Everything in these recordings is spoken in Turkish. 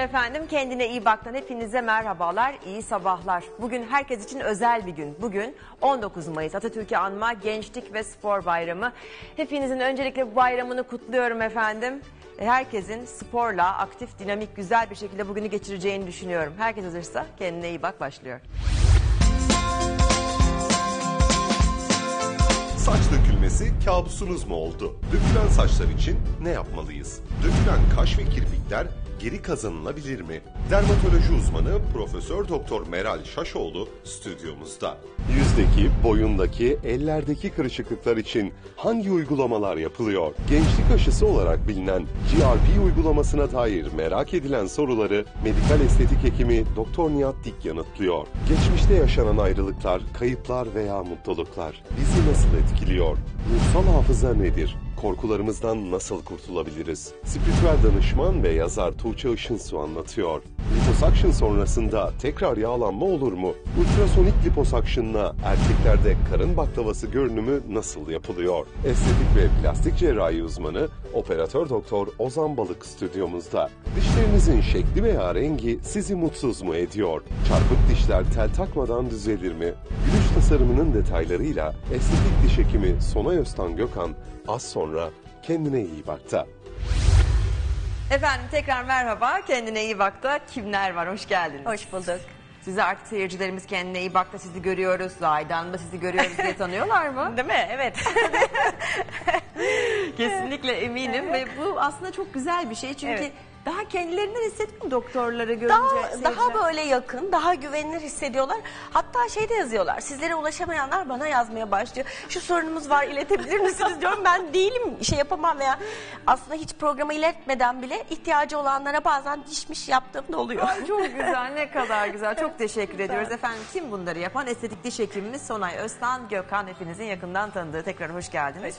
Efendim. Kendine iyi baktan hepinize merhabalar, iyi sabahlar. Bugün herkes için özel bir gün. Bugün 19 Mayıs Atatürk'ü anma Gençlik ve Spor Bayramı. Hepinizin öncelikle bu bayramını kutluyorum efendim. Herkesin sporla aktif, dinamik, güzel bir şekilde bugünü geçireceğini düşünüyorum. Herkes hazırsa kendine iyi bak başlıyor. Saç dökülmesi kabusunuz mu oldu? Dökülen saçlar için ne yapmalıyız? Dökülen kaş ve kirpikler geri kazanılabilir mi? Dermatoloji uzmanı Profesör Doktor Meral Şaşoğlu stüdyomuzda. Yüzdeki, boyundaki, ellerdeki kırışıklıklar için hangi uygulamalar yapılıyor? Gençlik aşısı olarak bilinen GRP uygulamasına dair merak edilen soruları medikal estetik hekimi Doktor Nihat Dik yanıtlıyor. Geçmişte yaşanan ayrılıklar, kayıplar veya mutluluklar bizi nasıl etkiliyor? Ruhsal hafıza nedir? Korkularımızdan nasıl kurtulabiliriz? Spiritüel danışman ve yazar Tuğçe Işınsu anlatıyor. Liposuction sonrasında tekrar yağlanma olur mu? Ultrasonik liposuction'la erkeklerde karın baklavası görünümü nasıl yapılıyor? Estetik ve plastik cerrahi uzmanı operatör doktor Ozan Balık stüdyomuzda. Dişlerinizin şekli veya rengi sizi mutsuz mu ediyor? Çarpık dişler tel takmadan düzelir mi? Gülüş tasarımının detaylarıyla estetik diş hekimi Sonay Öztan Gökhan az sonra kendine iyi bakta. Efendim tekrar merhaba. Kendine iyi bak da kimler var? Hoş geldiniz. Hoş bulduk. Sizi artık seyircilerimiz kendine iyi bak da sizi görüyoruz. Hanım da sizi görüyoruz diye tanıyorlar mı? Değil mi? Evet. Kesinlikle eminim ve bu aslında çok güzel bir şey çünkü Evet. Daha kendilerinden hissetmiyor mu doktorları görünce? daha, seyirciler? daha böyle yakın, daha güvenilir hissediyorlar. Hatta şey de yazıyorlar. Sizlere ulaşamayanlar bana yazmaya başlıyor. Şu sorunumuz var iletebilir misiniz diyorum. Ben değilim şey yapamam veya aslında hiç programa iletmeden bile ihtiyacı olanlara bazen dişmiş yaptığım da oluyor. Ay çok güzel ne kadar güzel çok teşekkür ediyoruz efendim kim bunları yapan estetik diş hekimimiz Sonay Öztan Gökhan hepinizin yakından tanıdığı tekrar hoş geldiniz.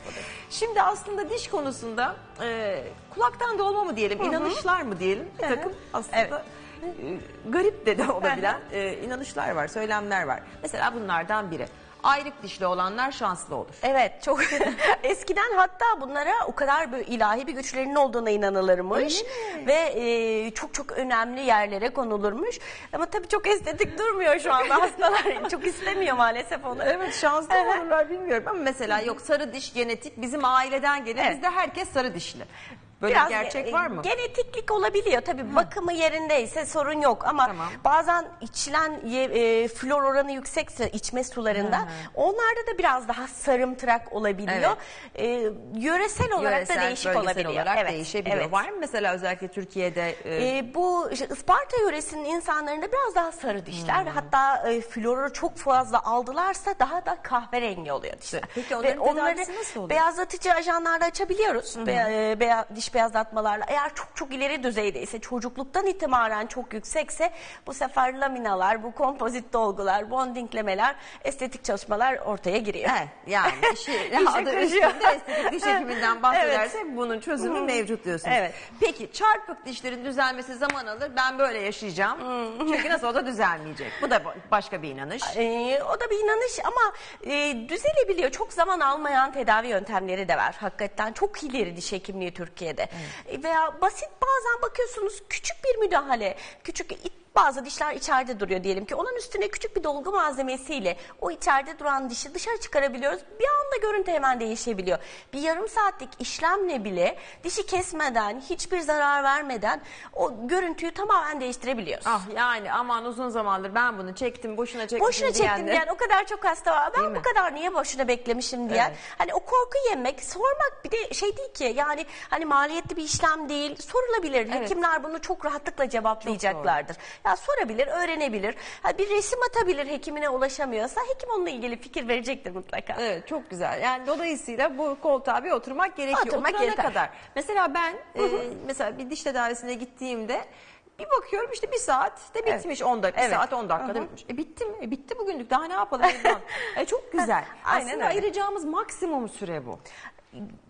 Şimdi aslında diş konusunda e, kulaktan dolma mı diyelim inanışlar mı diyelim bir takım aslında Evet. e, garip de de olabilen e, inanışlar var söylemler var. Mesela bunlardan biri ayrık dişli olanlar şanslı olur. Evet çok eskiden hatta bunlara o kadar böyle ilahi bir güçlerinin olduğuna inanılırmış ve e, çok çok önemli yerlere konulurmuş ama tabii çok estetik durmuyor şu anda hastalar çok istemiyor maalesef onu. Evet şanslı olurlar bilmiyorum ama mesela yok sarı diş genetik bizim aileden Evet. bizde herkes sarı dişli. Böyle Biraz bir gerçek var mı? Genetiklik olabiliyor tabii bakımı yerindeyse sorun yok ama Tamam. bazen içilen ye- e, flor oranı yüksekse içme sularında onlarda da biraz daha sarımtırak olabiliyor. E, yöresel olarak Yöresel, da değişik olabiliyor. olarak Evet, değişebiliyor. evet. Var mı mesela özellikle Türkiye'de e, E, bu işte Isparta yöresinin insanlarında biraz daha sarı dişler Hmm. ve hatta e, floru çok fazla aldılarsa daha da kahverengi oluyor dişler. Peki Ve onların tedavisi nasıl oluyor? beyazlatıcı ajanlarla açabiliyoruz. Be- e, beya- diş beyazlatmalarla. Eğer çok çok ileri düzeydeyse, çocukluktan itibaren çok yüksekse bu sefer laminalar, bu kompozit dolgular, bondinglemeler, estetik çalışmalar ortaya giriyor. he, yani işi, adı üstünde estetik diş hekiminden bahsedersek bunun çözümü mevcut diyorsunuz. Evet. Peki çarpık dişlerin düzelmesi zaman alır ben böyle yaşayacağım. Çünkü nasıl olsa düzelmeyecek. Bu da ba- başka bir inanış. Ee, o da bir inanış ama e, düzelebiliyor. Çok zaman almayan tedavi yöntemleri de var. Hakikaten çok ileri diş hekimliği Türkiye'de. E, Veya basit bazen bakıyorsunuz küçük bir müdahale, küçük it- bazı dişler içeride duruyor diyelim ki onun üstüne küçük bir dolgu malzemesiyle o içeride duran dişi dışarı çıkarabiliyoruz. Bir anda görüntü hemen değişebiliyor. Bir yarım saatlik işlemle bile dişi kesmeden, hiçbir zarar vermeden o görüntüyü tamamen değiştirebiliyoruz. Ah yani aman uzun zamandır ben bunu çektim boşuna çektim Boşuna çektim diyenler- diyen o kadar çok hasta var. Değil Ben mi? bu kadar niye boşuna beklemişim diyen. Evet. Hani o korku yemek, sormak bir de şey değil ki yani hani maliyetli bir işlem değil. Sorulabilir. Hekimler bunu çok rahatlıkla cevaplayacaklardır. Ya sorabilir, öğrenebilir. Ha, bir resim atabilir hekimine ulaşamıyorsa hekim onunla ilgili fikir verecektir mutlaka. Evet çok güzel. Yani dolayısıyla bu koltuğa bir oturmak gerekiyor. Oturmak Oturana yeter. kadar. Mesela ben e, mesela bir diş tedavisine gittiğimde bir bakıyorum işte bir saat de bitmiş 10 dakika, Evet. saat 10 dakikada bitmiş. E bitti mi? E bitti bugünlük daha ne yapalım? Evden? e çok güzel. Aynen Aslında öyle. ayıracağımız maksimum süre bu.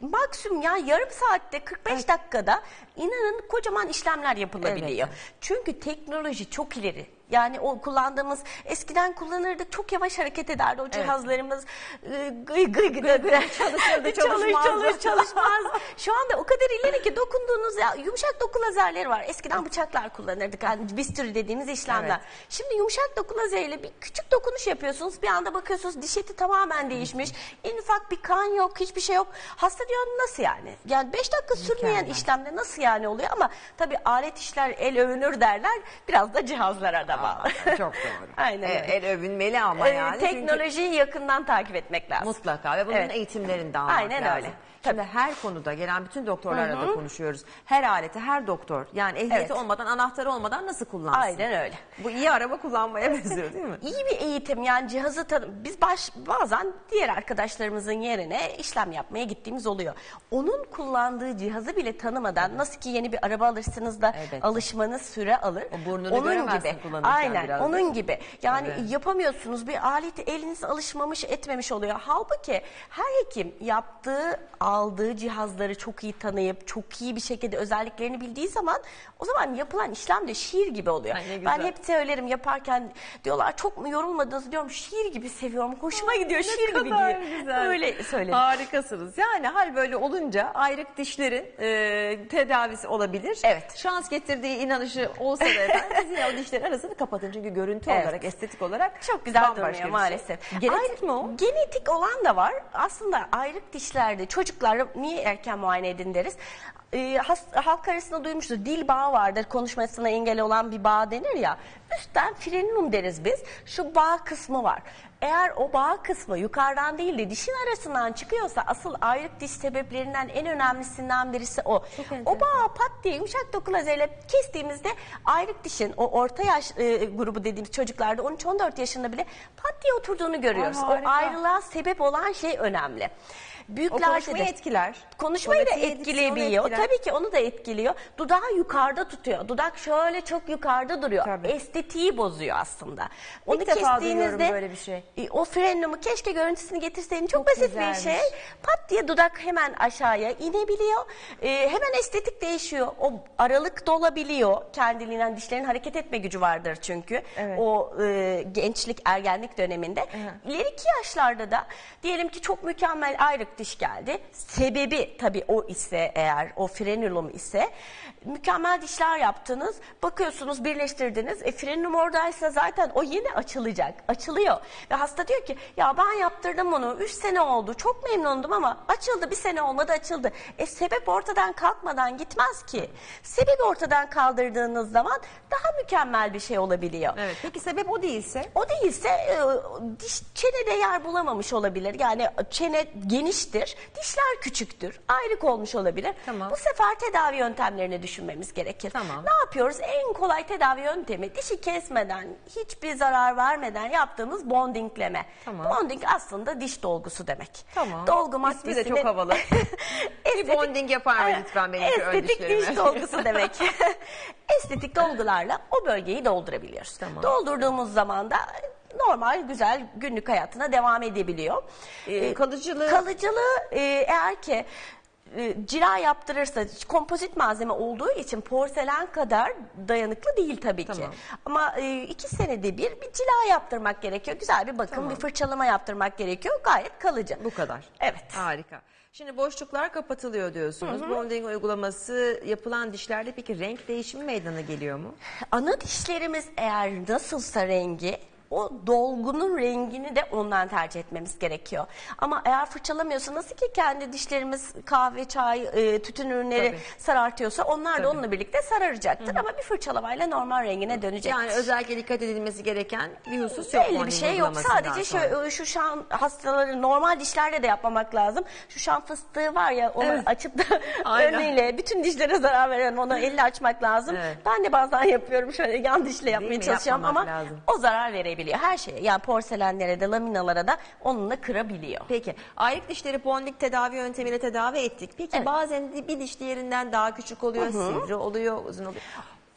Maksimum ya yarım saatte 45 dakikada inanın kocaman işlemler yapılabiliyor. Evet. Çünkü teknoloji çok ileri. Yani o kullandığımız eskiden kullanırdık çok yavaş hareket ederdi o cihazlarımız. Ee, Gıy gıy gıy gıy. çalışırdı, Çalış çalışmazdı. çalış çalışmaz. Şu anda o kadar ileri ki dokunduğunuz ya yumuşak doku lazerleri var. Eskiden bıçaklar kullanırdık. Yani bisturi dediğimiz işlemler. Evet. Şimdi yumuşak doku lazeriyle bir küçük dokunuş yapıyorsunuz. Bir anda bakıyorsunuz diş eti tamamen değişmiş. En ufak bir kan yok, hiçbir şey yok. Hasta diyor nasıl yani? Yani 5 dakika sürmeyen Mükemmel. işlemde nasıl yani oluyor ama tabii alet işler el övünür derler. Biraz da cihazlara da bağlı. Çok doğru. Aynen E, öyle. El övünmeli ama Ee, yani. çünkü- teknolojiyi yakından takip etmek lazım. Mutlaka ve bunun Evet. eğitimlerini de almak Aynen lazım. öyle. Şimdi her konuda gelen bütün doktorlarla da konuşuyoruz. Her aleti, her doktor yani ehliyeti Evet. olmadan, anahtarı olmadan nasıl kullansın? Aynen öyle. Bu iyi araba kullanmaya benziyor değil mi? İyi bir eğitim yani cihazı tanı biz baş, bazen diğer arkadaşlarımızın yerine işlem yapmaya gittiğimiz oluyor. Onun kullandığı cihazı bile tanımadan nasıl ki yeni bir araba alırsınız da Evet. alışmanız süre alır. O burnunu göremezsin kullanırken Aynen biraz onun değil gibi. Yani Tabii. yapamıyorsunuz bir aleti eliniz alışmamış etmemiş oluyor. Halbuki her hekim yaptığı aldığı cihazları çok iyi tanıyıp çok iyi bir şekilde özelliklerini bildiği zaman o zaman yapılan işlem de şiir gibi oluyor. Ay, ne Ben güzel. hep söylerim yaparken diyorlar çok mu yorulmadınız diyorum şiir gibi seviyorum. Hoşuma gidiyor şiir gibi gidiyor. güzel. Öyle söyledim. Harikasınız. Yani hal böyle olunca ayrık dişlerin e, tedavisi olabilir. Evet. Şans getirdiği inanışı olsa da efendim siz yine o dişlerin arasını kapatın. Çünkü görüntü Evet. olarak, estetik olarak Çok güzel bir şey. maalesef. Genetik Ayrı- mi o? Genetik olan da var. Aslında ayrık dişlerde çocuklar niye erken muayene edin deriz. Ee, has- halk arasında duymuştur. Dil bağı vardır. Konuşmasına engel olan bir bağ denir ya. Üstten frenum deriz biz. Şu bağ kısmı var. Eğer o bağ kısmı yukarıdan değil de dişin arasından çıkıyorsa asıl ayrık diş sebeplerinden en önemlisinden birisi o. O bağı pat diye yumuşak doku lazeriyle kestiğimizde ayrık dişin o orta yaş e, grubu dediğimiz çocuklarda 13-14 yaşında bile pat diye oturduğunu görüyoruz. Ay, o ayrılığa sebep olan şey önemli. O Büyüklerde konuşmayı de- etkiler. Konuşmayı da etkileyebiliyor. etkiler. Tabii ki onu da etkiliyor. Dudağı yukarıda tutuyor. Dudak şöyle çok yukarıda duruyor. Tabii. Estetiği bozuyor aslında. Onu duyuyorum kestiğinizde böyle bir şey. e, o frenumu keşke görüntüsünü getirseydin. Çok, Çok basit güzelmiş. bir şey. Pat diye dudak hemen aşağıya inebiliyor. E, hemen estetik değişiyor. O aralık dolabiliyor. Kendiliğinden dişlerin hareket etme gücü vardır çünkü. Evet. O e, gençlik, ergenlik döneminde. İleriki yaşlarda da diyelim ki çok mükemmel ayrık diş geldi. Sebebi tabii o ise eğer o frenulum ise mükemmel dişler yaptınız. Bakıyorsunuz birleştirdiniz. E frenulum oradaysa zaten o yeni açılacak. Açılıyor. Ve hasta diyor ki ya ben yaptırdım bunu 3 sene oldu. Çok memnundum ama açıldı bir sene olmadı açıldı. E sebep ortadan kalkmadan gitmez ki. Sebebi ortadan kaldırdığınız zaman daha mükemmel bir şey olabiliyor. Evet. Peki sebep o değilse? O değilse e, diş çenede yer bulamamış olabilir. Yani çene geniştir, dişler küçüktür, ayrık olmuş olabilir. Tamam. Bu sefer tedavi yöntemlerini düşünmemiz gerekir. Tamam. Ne yapıyoruz? En kolay tedavi yöntemi dişi kesmeden, hiçbir zarar vermeden yaptığımız bondingleme. Tamam. Bonding aslında diş dolgusu demek. Tamam. Dolgu İsmi de maddesini... çok havalı. Bir bonding yapar mı lütfen benim Estetik diş dolgusu demek. Estetik dolgularla o bölgeyi doldurabiliyoruz. Tamam. Doldurduğumuz zaman da normal güzel günlük hayatına devam edebiliyor. Ee, kalıcılığı- Kalıcılığı e, eğer ki e, cila yaptırırsa kompozit malzeme olduğu için porselen kadar dayanıklı değil tabii ki. Tamam. Ama e, iki senede bir bir cila yaptırmak gerekiyor. Güzel bir bakım, Tamam. bir fırçalama yaptırmak gerekiyor. Gayet kalıcı. Bu kadar. Evet. Harika. Şimdi boşluklar kapatılıyor diyorsunuz. Bonding uygulaması yapılan dişlerde peki renk değişimi meydana geliyor mu? Ana dişlerimiz eğer nasılsa rengi o dolgunun rengini de ondan tercih etmemiz gerekiyor. Ama eğer fırçalamıyorsa nasıl ki kendi dişlerimiz kahve, çay, e, tütün ürünleri Tabii. sarartıyorsa onlar da onunla birlikte sararacaktır. Ama bir fırçalamayla normal rengine dönecek. Yani özellikle dikkat edilmesi gereken bir husus yok. Belli bir şey yok. Sadece şu, şu şan hastaları normal dişlerle de yapmamak lazım. Şu şan fıstığı var ya onu Evet. açıp da önüyle bütün dişlere zarar veren onu elle açmak lazım. Evet. Ben de bazen yapıyorum şöyle yan dişle yapmaya çalışıyorum ama lazım. o zarar verebiliyor her şeye. Yani porselenlere de laminalara da onunla kırabiliyor. Peki ayrık dişleri bonding tedavi yöntemiyle tedavi ettik. Peki Evet. bazen bir diş diğerinden daha küçük oluyor, sivri oluyor, uzun oluyor.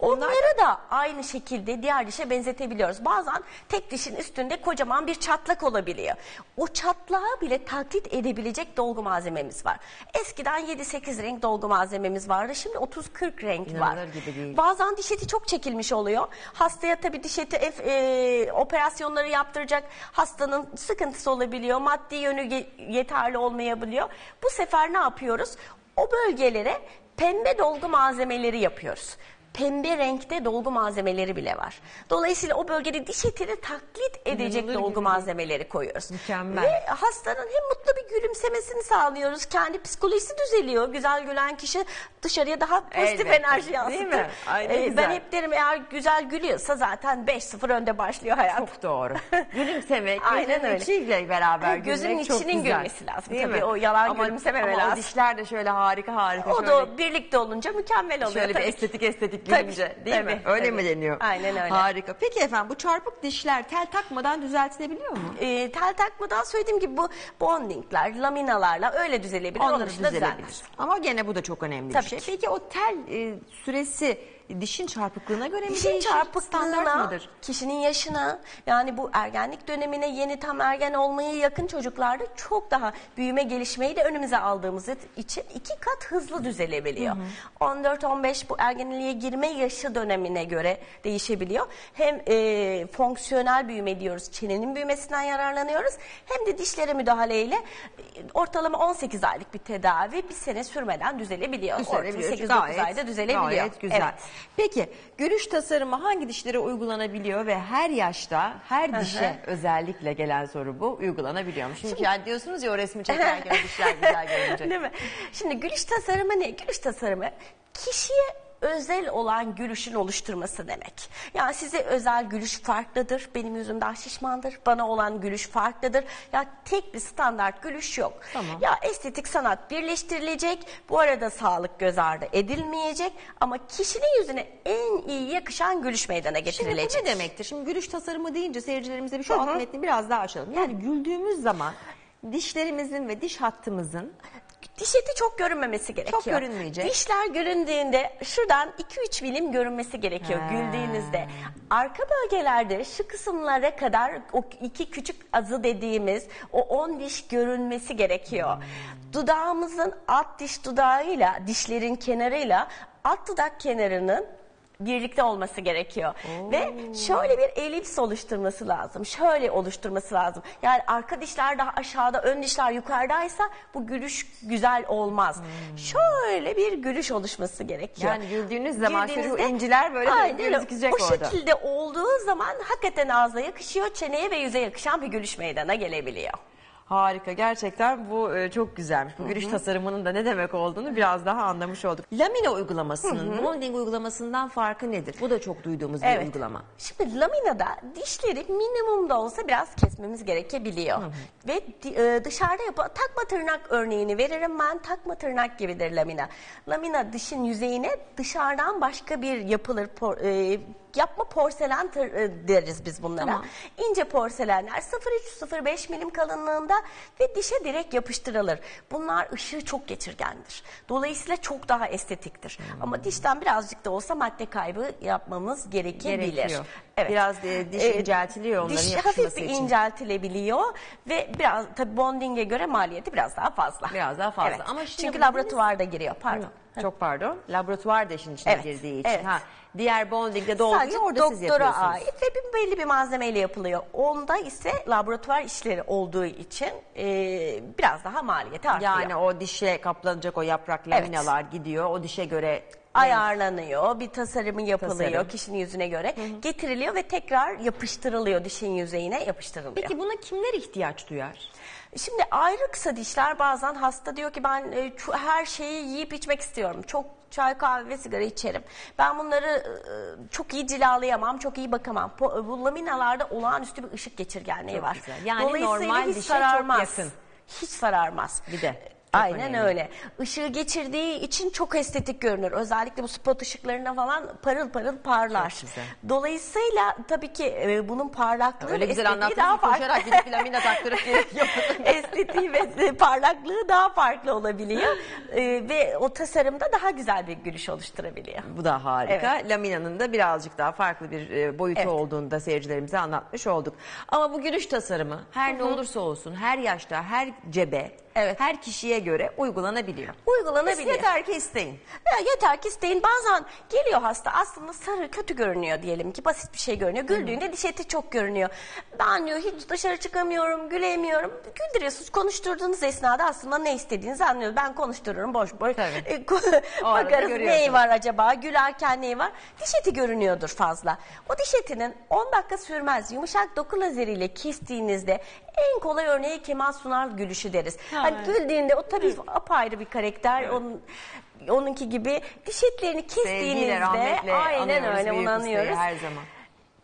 Onları da aynı şekilde diğer dişe benzetebiliyoruz. Bazen tek dişin üstünde kocaman bir çatlak olabiliyor. O çatlağı bile taklit edebilecek dolgu malzememiz var. Eskiden 7-8 renk dolgu malzememiz vardı. Şimdi 30-40 renk var. İnanılır gibi değil. Bazen diş eti çok çekilmiş oluyor. Hastaya tabii diş eti e, operasyonları yaptıracak hastanın sıkıntısı olabiliyor. Maddi yönü ye- yeterli olmayabiliyor. Bu sefer ne yapıyoruz? O bölgelere pembe dolgu malzemeleri yapıyoruz. Pembe renkte dolgu malzemeleri bile var. Dolayısıyla o bölgede diş etini taklit edecek İnanılır dolgu gibi değil. malzemeleri koyuyoruz. Mükemmel. Ve hastanın hem mutlu bir gülümsemesini sağlıyoruz. Kendi psikolojisi düzeliyor. Güzel gülen kişi dışarıya daha pozitif Elbette. enerji Değil yansıtır. mi? Ay, ne Ee, güzel. ben hep derim eğer güzel gülüyorsa zaten 5-0 önde başlıyor hayat. Çok doğru. Gülümsemek, Aynen öyle. içiyle beraber gülmek çok içinin güzel. gülmesi lazım. Değil Tabii mi? o yalan ama, gülümsememe ama lazım. o dişler de şöyle harika harika. O şöyle, da birlikte olunca mükemmel oluyor. şöyle bir tabii. estetik estetik Gülünce değil mi? tabii, Öyle tabii. mi deniyor? Aynen öyle. Harika. Peki efendim bu çarpık dişler tel takmadan düzeltilebiliyor mu? Ee, tel takmadan söylediğim gibi bu bondingler, laminalarla öyle düzelebilir. Onları düzelebilir. düzelmez. Ama gene bu da çok önemli Tabii bir şey. ki. Peki o tel e, süresi dişin çarpıklığına göre mi Dişin değişir? Standart çarpıklığına, mıdır? kişinin yaşına yani bu ergenlik dönemine yeni tam ergen olmaya yakın çocuklarda çok daha büyüme gelişmeyi de önümüze aldığımız için iki kat hızlı düzelebiliyor. 14-15 bu ergenliğe girme yaşı dönemine göre değişebiliyor. Hem e, fonksiyonel büyüme diyoruz, çenenin büyümesinden yararlanıyoruz. Hem de dişlere müdahaleyle e, ortalama 18 aylık bir tedavi bir sene sürmeden düzelebiliyor. Düzelebiliyor. 8-9 Gayet- ayda düzelebiliyor. Gayet güzel. Evet. Peki gülüş tasarımı hangi dişlere uygulanabiliyor ve her yaşta her dişe özellikle gelen soru bu uygulanabiliyor mu? Çünkü yani diyorsunuz ya o resmi çekerken dişler güzel görünce. Değil mi? Şimdi gülüş tasarımı ne? Gülüş tasarımı kişiye özel olan gülüşün oluşturması demek. Yani size özel gülüş farklıdır. Benim yüzüm daha şişmandır. Bana olan gülüş farklıdır. Ya tek bir standart gülüş yok. Tamam. Ya estetik sanat birleştirilecek. Bu arada sağlık göz ardı edilmeyecek. Ama kişinin yüzüne en iyi yakışan gülüş meydana Şimdi getirilecek. bu ne demektir? Şimdi gülüş tasarımı deyince seyircilerimize bir şu alt metni biraz daha açalım. Yani güldüğümüz zaman dişlerimizin ve diş hattımızın Diş eti çok görünmemesi gerekiyor. Çok görünmeyecek. Dişler göründüğünde şuradan 2-3 milim görünmesi gerekiyor Ha. güldüğünüzde. Arka bölgelerde şu kısımlara kadar o iki küçük azı dediğimiz o 10 diş görünmesi gerekiyor. Dudağımızın alt diş dudağıyla dişlerin kenarıyla alt dudak kenarının birlikte olması gerekiyor. Ve şöyle bir elips oluşturması lazım. Şöyle oluşturması lazım. Yani arka dişler daha aşağıda, ön dişler yukarıdaysa bu gülüş güzel olmaz. Şöyle bir gülüş oluşması gerekiyor. Yani güldüğünüz zaman şu inciler böyle Aynen gözükecek o orada. şekilde olduğu zaman hakikaten ağza yakışıyor, çeneye ve yüze yakışan bir gülüş meydana gelebiliyor. Harika gerçekten bu e, çok güzelmiş. Bu gülüş tasarımının da ne demek olduğunu biraz daha anlamış olduk. Lamina uygulamasının bonding uygulamasından farkı nedir? Bu da çok duyduğumuz bir uygulama. Şimdi laminada dişleri minimumda olsa biraz kesmemiz gerekebiliyor. Ve di- e, dışarıda yapılan takma tırnak örneğini veririm ben. Takma tırnak gibidir lamina. Lamina dişin yüzeyine dışarıdan başka bir yapılır por- e, yapma porselen e, deriz biz bunlara. Tamam. İnce porselenler 0,3-0,5 milim kalınlığında ve dişe direkt yapıştırılır. Bunlar ışığı çok geçirgendir. Dolayısıyla çok daha estetiktir. Ama dişten birazcık da olsa madde kaybı yapmamız gerekebilir. Gerekiyor. Biraz, e, diş inceltiliyor onların diş hafif bir için. inceltilebiliyor ve biraz tabii bondinge göre maliyeti biraz daha fazla. Biraz daha fazla. Evet. Ama şimdi Çünkü laboratuvarda giriyor. Pardon. Çok pardon. Laboratuvar da işin içine Evet, girdiği için. evet. Ha, diğer bondingde Sadece dolguyu orada siz doktora yapıyorsunuz. ait ve bir belli bir malzemeyle yapılıyor. Onda ise laboratuvar işleri olduğu için e, biraz daha maliyeti artıyor. Yani o dişe kaplanacak o yaprak laminalar gidiyor. O dişe göre ayarlanıyor, bir tasarımı yapılıyor Tasarım. kişinin yüzüne göre, getiriliyor ve tekrar yapıştırılıyor dişin yüzeyine yapıştırılıyor. Peki buna kimler ihtiyaç duyar? Şimdi ayrı kısa dişler bazen hasta diyor ki ben e, her şeyi yiyip içmek istiyorum. Çok çay kahve ve sigara içerim. Ben bunları e, çok iyi cilalayamam, çok iyi bakamam. Po- Bu laminalarda olağanüstü bir ışık geçirgenliği Çok var. güzel. Yani Dolayısıyla normal hiç dişe çok sararmaz. yakın. Hiç sararmaz. Bir de. Aynen önemli. öyle. Işığı geçirdiği için çok estetik görünür. Özellikle bu spot ışıklarına falan parıl parıl parlar. Dolayısıyla tabii ki e, bunun parlaklığı Öyle ve güzel estetiği daha farklı. koşarak gidip lamina taktırıp estetiği ve parlaklığı daha farklı olabiliyor. E, ve o tasarımda daha güzel bir gülüş oluşturabiliyor. Bu da harika. Lamina'nın da birazcık daha farklı bir e, boyutu Evet. olduğunu da seyircilerimize anlatmış olduk. Ama bu gülüş tasarımı her ne olursa olsun her yaşta, her cebe, Evet. her kişiye göre uygulanabiliyor. Uygulanabiliyor. Siz yeter ki isteyin. Ya yeter ki isteyin. Bazen geliyor hasta aslında sarı kötü görünüyor diyelim ki basit bir şey görünüyor. Güldüğünde diş eti çok görünüyor. Ben diyor hiç dışarı çıkamıyorum, gülemiyorum. Güldürüyorsunuz. Konuşturduğunuz esnada aslında ne istediğinizi anlıyor. Ben konuştururum boş boş. Tabii. E, Bakarız neyi var acaba? Gülerken neyi var? Diş eti görünüyordur fazla. O diş etinin 10 dakika sürmez. Yumuşak doku lazeriyle kestiğinizde en kolay örneği Kemal Sunal gülüşü deriz. Hani güldüğünde o tabii apayrı bir karakter. Onun onunki gibi diş etlerini Sevgiyle, kestiğinizde aynen öyle onu anıyoruz. her zaman.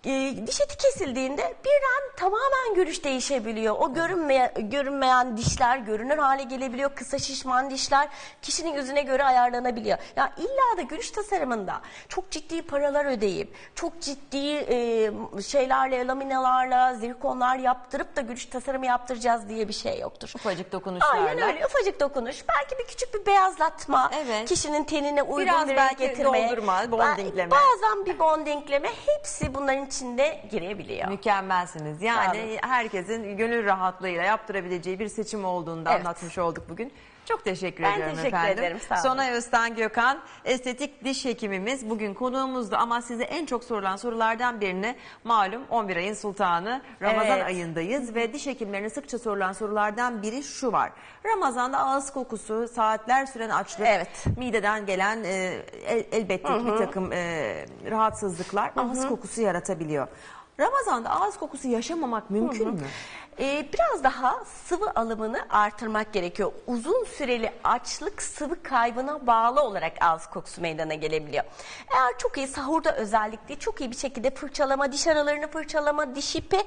E, diş eti kesildiğinde birden tamamen görüş değişebiliyor. O görünmeyen, görünmeyen dişler görünür hale gelebiliyor. Kısa şişman dişler kişinin yüzüne göre ayarlanabiliyor. Ya illa da gülüş tasarımında çok ciddi paralar ödeyip çok ciddi e, şeylerle, laminalarla, zirkonlar yaptırıp da gülüş tasarımı yaptıracağız diye bir şey yoktur. Ufacık dokunuşlarla. Aynen öyle ufacık dokunuş. Belki bir küçük bir beyazlatma. Evet. Kişinin tenine uygun Biraz bir belki renk getirme. doldurma, bondingleme. Bazen bir bondingleme. Hepsi bunların içinde girebiliyor. Mükemmelsiniz. Yani herkesin gönül rahatlığıyla yaptırabileceği bir seçim olduğunu da Evet. anlatmış olduk bugün. Çok teşekkür Ben ediyorum teşekkür efendim. ederim, sağ olun. Sonay Öztan Gökhan, estetik diş hekimimiz bugün konuğumuzdu ama size en çok sorulan sorulardan birini malum 11 ayın sultanı Ramazan Evet. ayındayız ve diş hekimlerine sıkça sorulan sorulardan biri şu var. Ramazan'da ağız kokusu, saatler süren açlık, Evet. mideden gelen e, el- elbette ki bir takım e, rahatsızlıklar ağız kokusu yaratabiliyor. Ramazan'da ağız kokusu yaşamamak mümkün mü? Ee, biraz daha sıvı alımını artırmak gerekiyor. Uzun süreli açlık sıvı kaybına bağlı olarak ağız kokusu meydana gelebiliyor. Eğer çok iyi sahurda özellikle çok iyi bir şekilde fırçalama, diş aralarını fırçalama, diş ipi,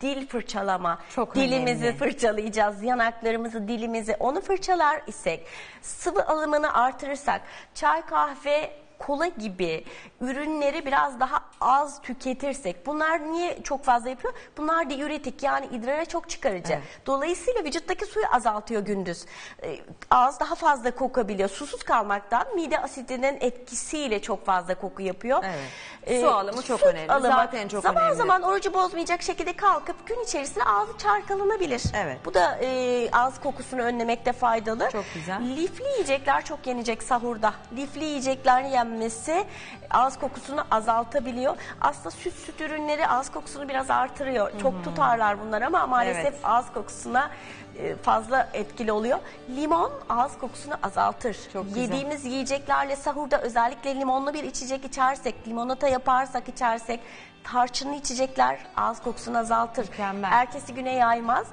dil fırçalama. Çok Dilimizi önemli. fırçalayacağız, yanaklarımızı, dilimizi onu fırçalar isek, sıvı alımını artırırsak, çay, kahve, kola gibi ürünleri biraz daha az tüketirsek bunlar niye çok fazla yapıyor? Bunlar diüretik yani idrara çok çıkarıcı. Dolayısıyla vücuttaki suyu azaltıyor gündüz. Ee, ağız daha fazla kokabiliyor. Susuz kalmaktan mide asidinin etkisiyle çok fazla koku yapıyor. Evet. Su alımı çok önemli. Zaten çok zaman önemli. zaman orucu bozmayacak şekilde kalkıp gün içerisinde ağzı çarkalanabilir. Evet. Bu da e, ağız kokusunu önlemekte faydalı. Çok güzel. Lifli yiyecekler çok yenecek sahurda. Lifli yiyeceklerin yenmesi ağız kokusunu azaltabiliyor. Aslında süt süt ürünleri ağız kokusunu biraz artırıyor. Çok tutarlar bunlar ama maalesef Evet. ağız kokusuna e, fazla etkili oluyor. Limon ağız kokusunu azaltır. Çok güzel. Yediğimiz yiyeceklerle sahurda özellikle limonlu bir içecek içersek, limonata yaparsak içersek, tarçınlı içecekler ağız kokusunu azaltır. Mükemmel. Ertesi güne yaymaz.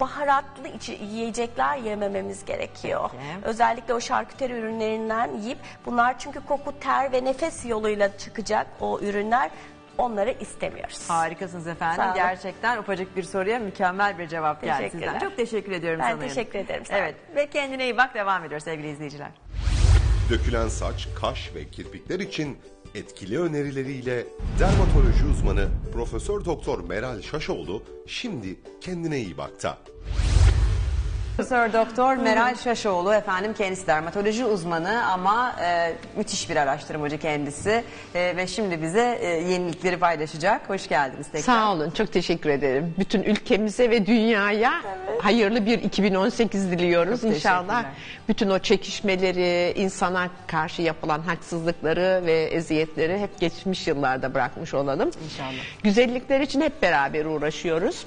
Baharatlı içi- yiyecekler yemememiz gerekiyor. Peki. Özellikle o şarküteri ürünlerinden yiyip bunlar çünkü koku, ter ve nefes yoluyla çıkacak o ürünler. Onları istemiyoruz. Harikasınız efendim. Gerçekten ufacık bir soruya mükemmel bir cevap geldi sizden. Çok teşekkür ediyorum Ben sanırım. teşekkür ederim. Evet ve kendine iyi bak devam ediyor sevgili izleyiciler. Dökülen saç, kaş ve kirpikler için etkili önerileriyle dermatoloji uzmanı Profesör Doktor Meral Şaşoğlu şimdi kendine iyi bakta. Profesör Doktor Meral Şaşoğlu efendim kendisi dermatoloji uzmanı ama e, müthiş bir araştırmacı kendisi E, ve şimdi bize e, yenilikleri paylaşacak. Hoş geldiniz tekrar. Sağ olun, çok teşekkür ederim. Bütün ülkemize ve dünyaya hayırlı bir 2018 diliyoruz Çok inşallah. Bütün o çekişmeleri, insana karşı yapılan haksızlıkları ve eziyetleri hep geçmiş yıllarda bırakmış olalım. İnşallah. Güzellikler için hep beraber uğraşıyoruz.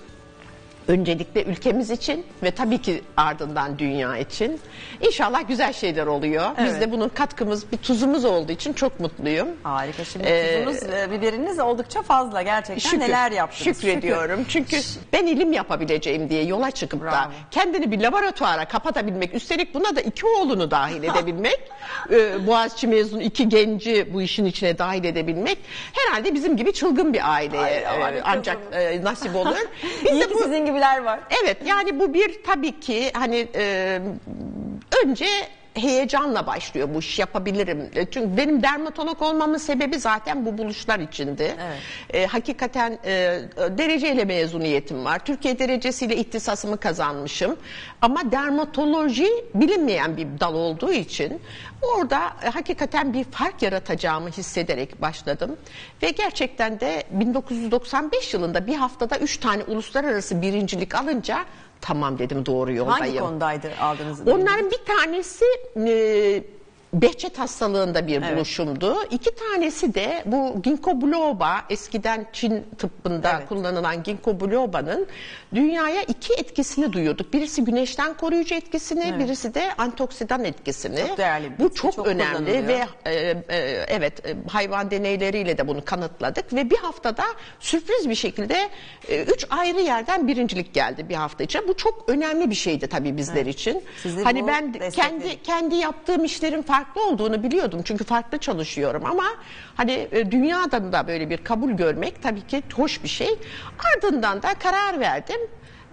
Öncelikle ülkemiz için ve tabii ki ardından dünya için. İnşallah güzel şeyler oluyor. Biz Evet. de bunun katkımız, bir tuzumuz olduğu için çok mutluyum. Harika. Şimdi Ee, tuzunuz, e, biberiniz oldukça fazla gerçekten. Neler yaptınız? Şükrediyorum. Çünkü ben ilim yapabileceğim diye yola çıkıp da Bravo. kendini bir laboratuvara kapatabilmek, üstelik buna da iki oğlunu dahil edebilmek, e, Boğaziçi mezunu iki genci bu işin içine dahil edebilmek herhalde bizim gibi çılgın bir aileye Ay, e, ancak e, nasip olur. İyi Biz de ki bu sizin gibiler var. Evet yani bu bir tabii ki hani e, önce heyecanla başlıyor bu iş yapabilirim. E, Çünkü benim dermatolog olmamın sebebi zaten bu buluşlar içindi. E, hakikaten e, dereceyle mezuniyetim var. Türkiye derecesiyle ihtisasımı kazanmışım. Ama dermatoloji bilinmeyen bir dal olduğu için orada e, hakikaten bir fark yaratacağımı hissederek başladım. Ve gerçekten de 1995 yılında bir haftada 3 tane uluslararası birincilik alınca tamam dedim doğru yoldayım. Hangi konudaydı aldığınız? Onların bir tanesi e, Behçet hastalığında bir buluşumdu. İki tanesi de bu ginkgo biloba eskiden Çin tıbbında Evet. kullanılan ginkgo biloba'nın dünyaya iki etkisini duyurduk. Birisi güneşten koruyucu etkisini, birisi de antioksidan etkisini. Çok değerli bir Bu çok, çok önemli ve e, e, evet e, hayvan deneyleriyle de bunu kanıtladık ve bir haftada sürpriz bir şekilde e, üç ayrı yerden birincilik geldi bir hafta içinde. Bu çok önemli bir şeydi tabii bizler için. Sizi hani ben kendi kendi yaptığım işlerin farklı olduğunu biliyordum çünkü farklı çalışıyorum ama hani e, dünyadan da böyle bir kabul görmek tabii ki hoş bir şey. Ardından da karar verdim.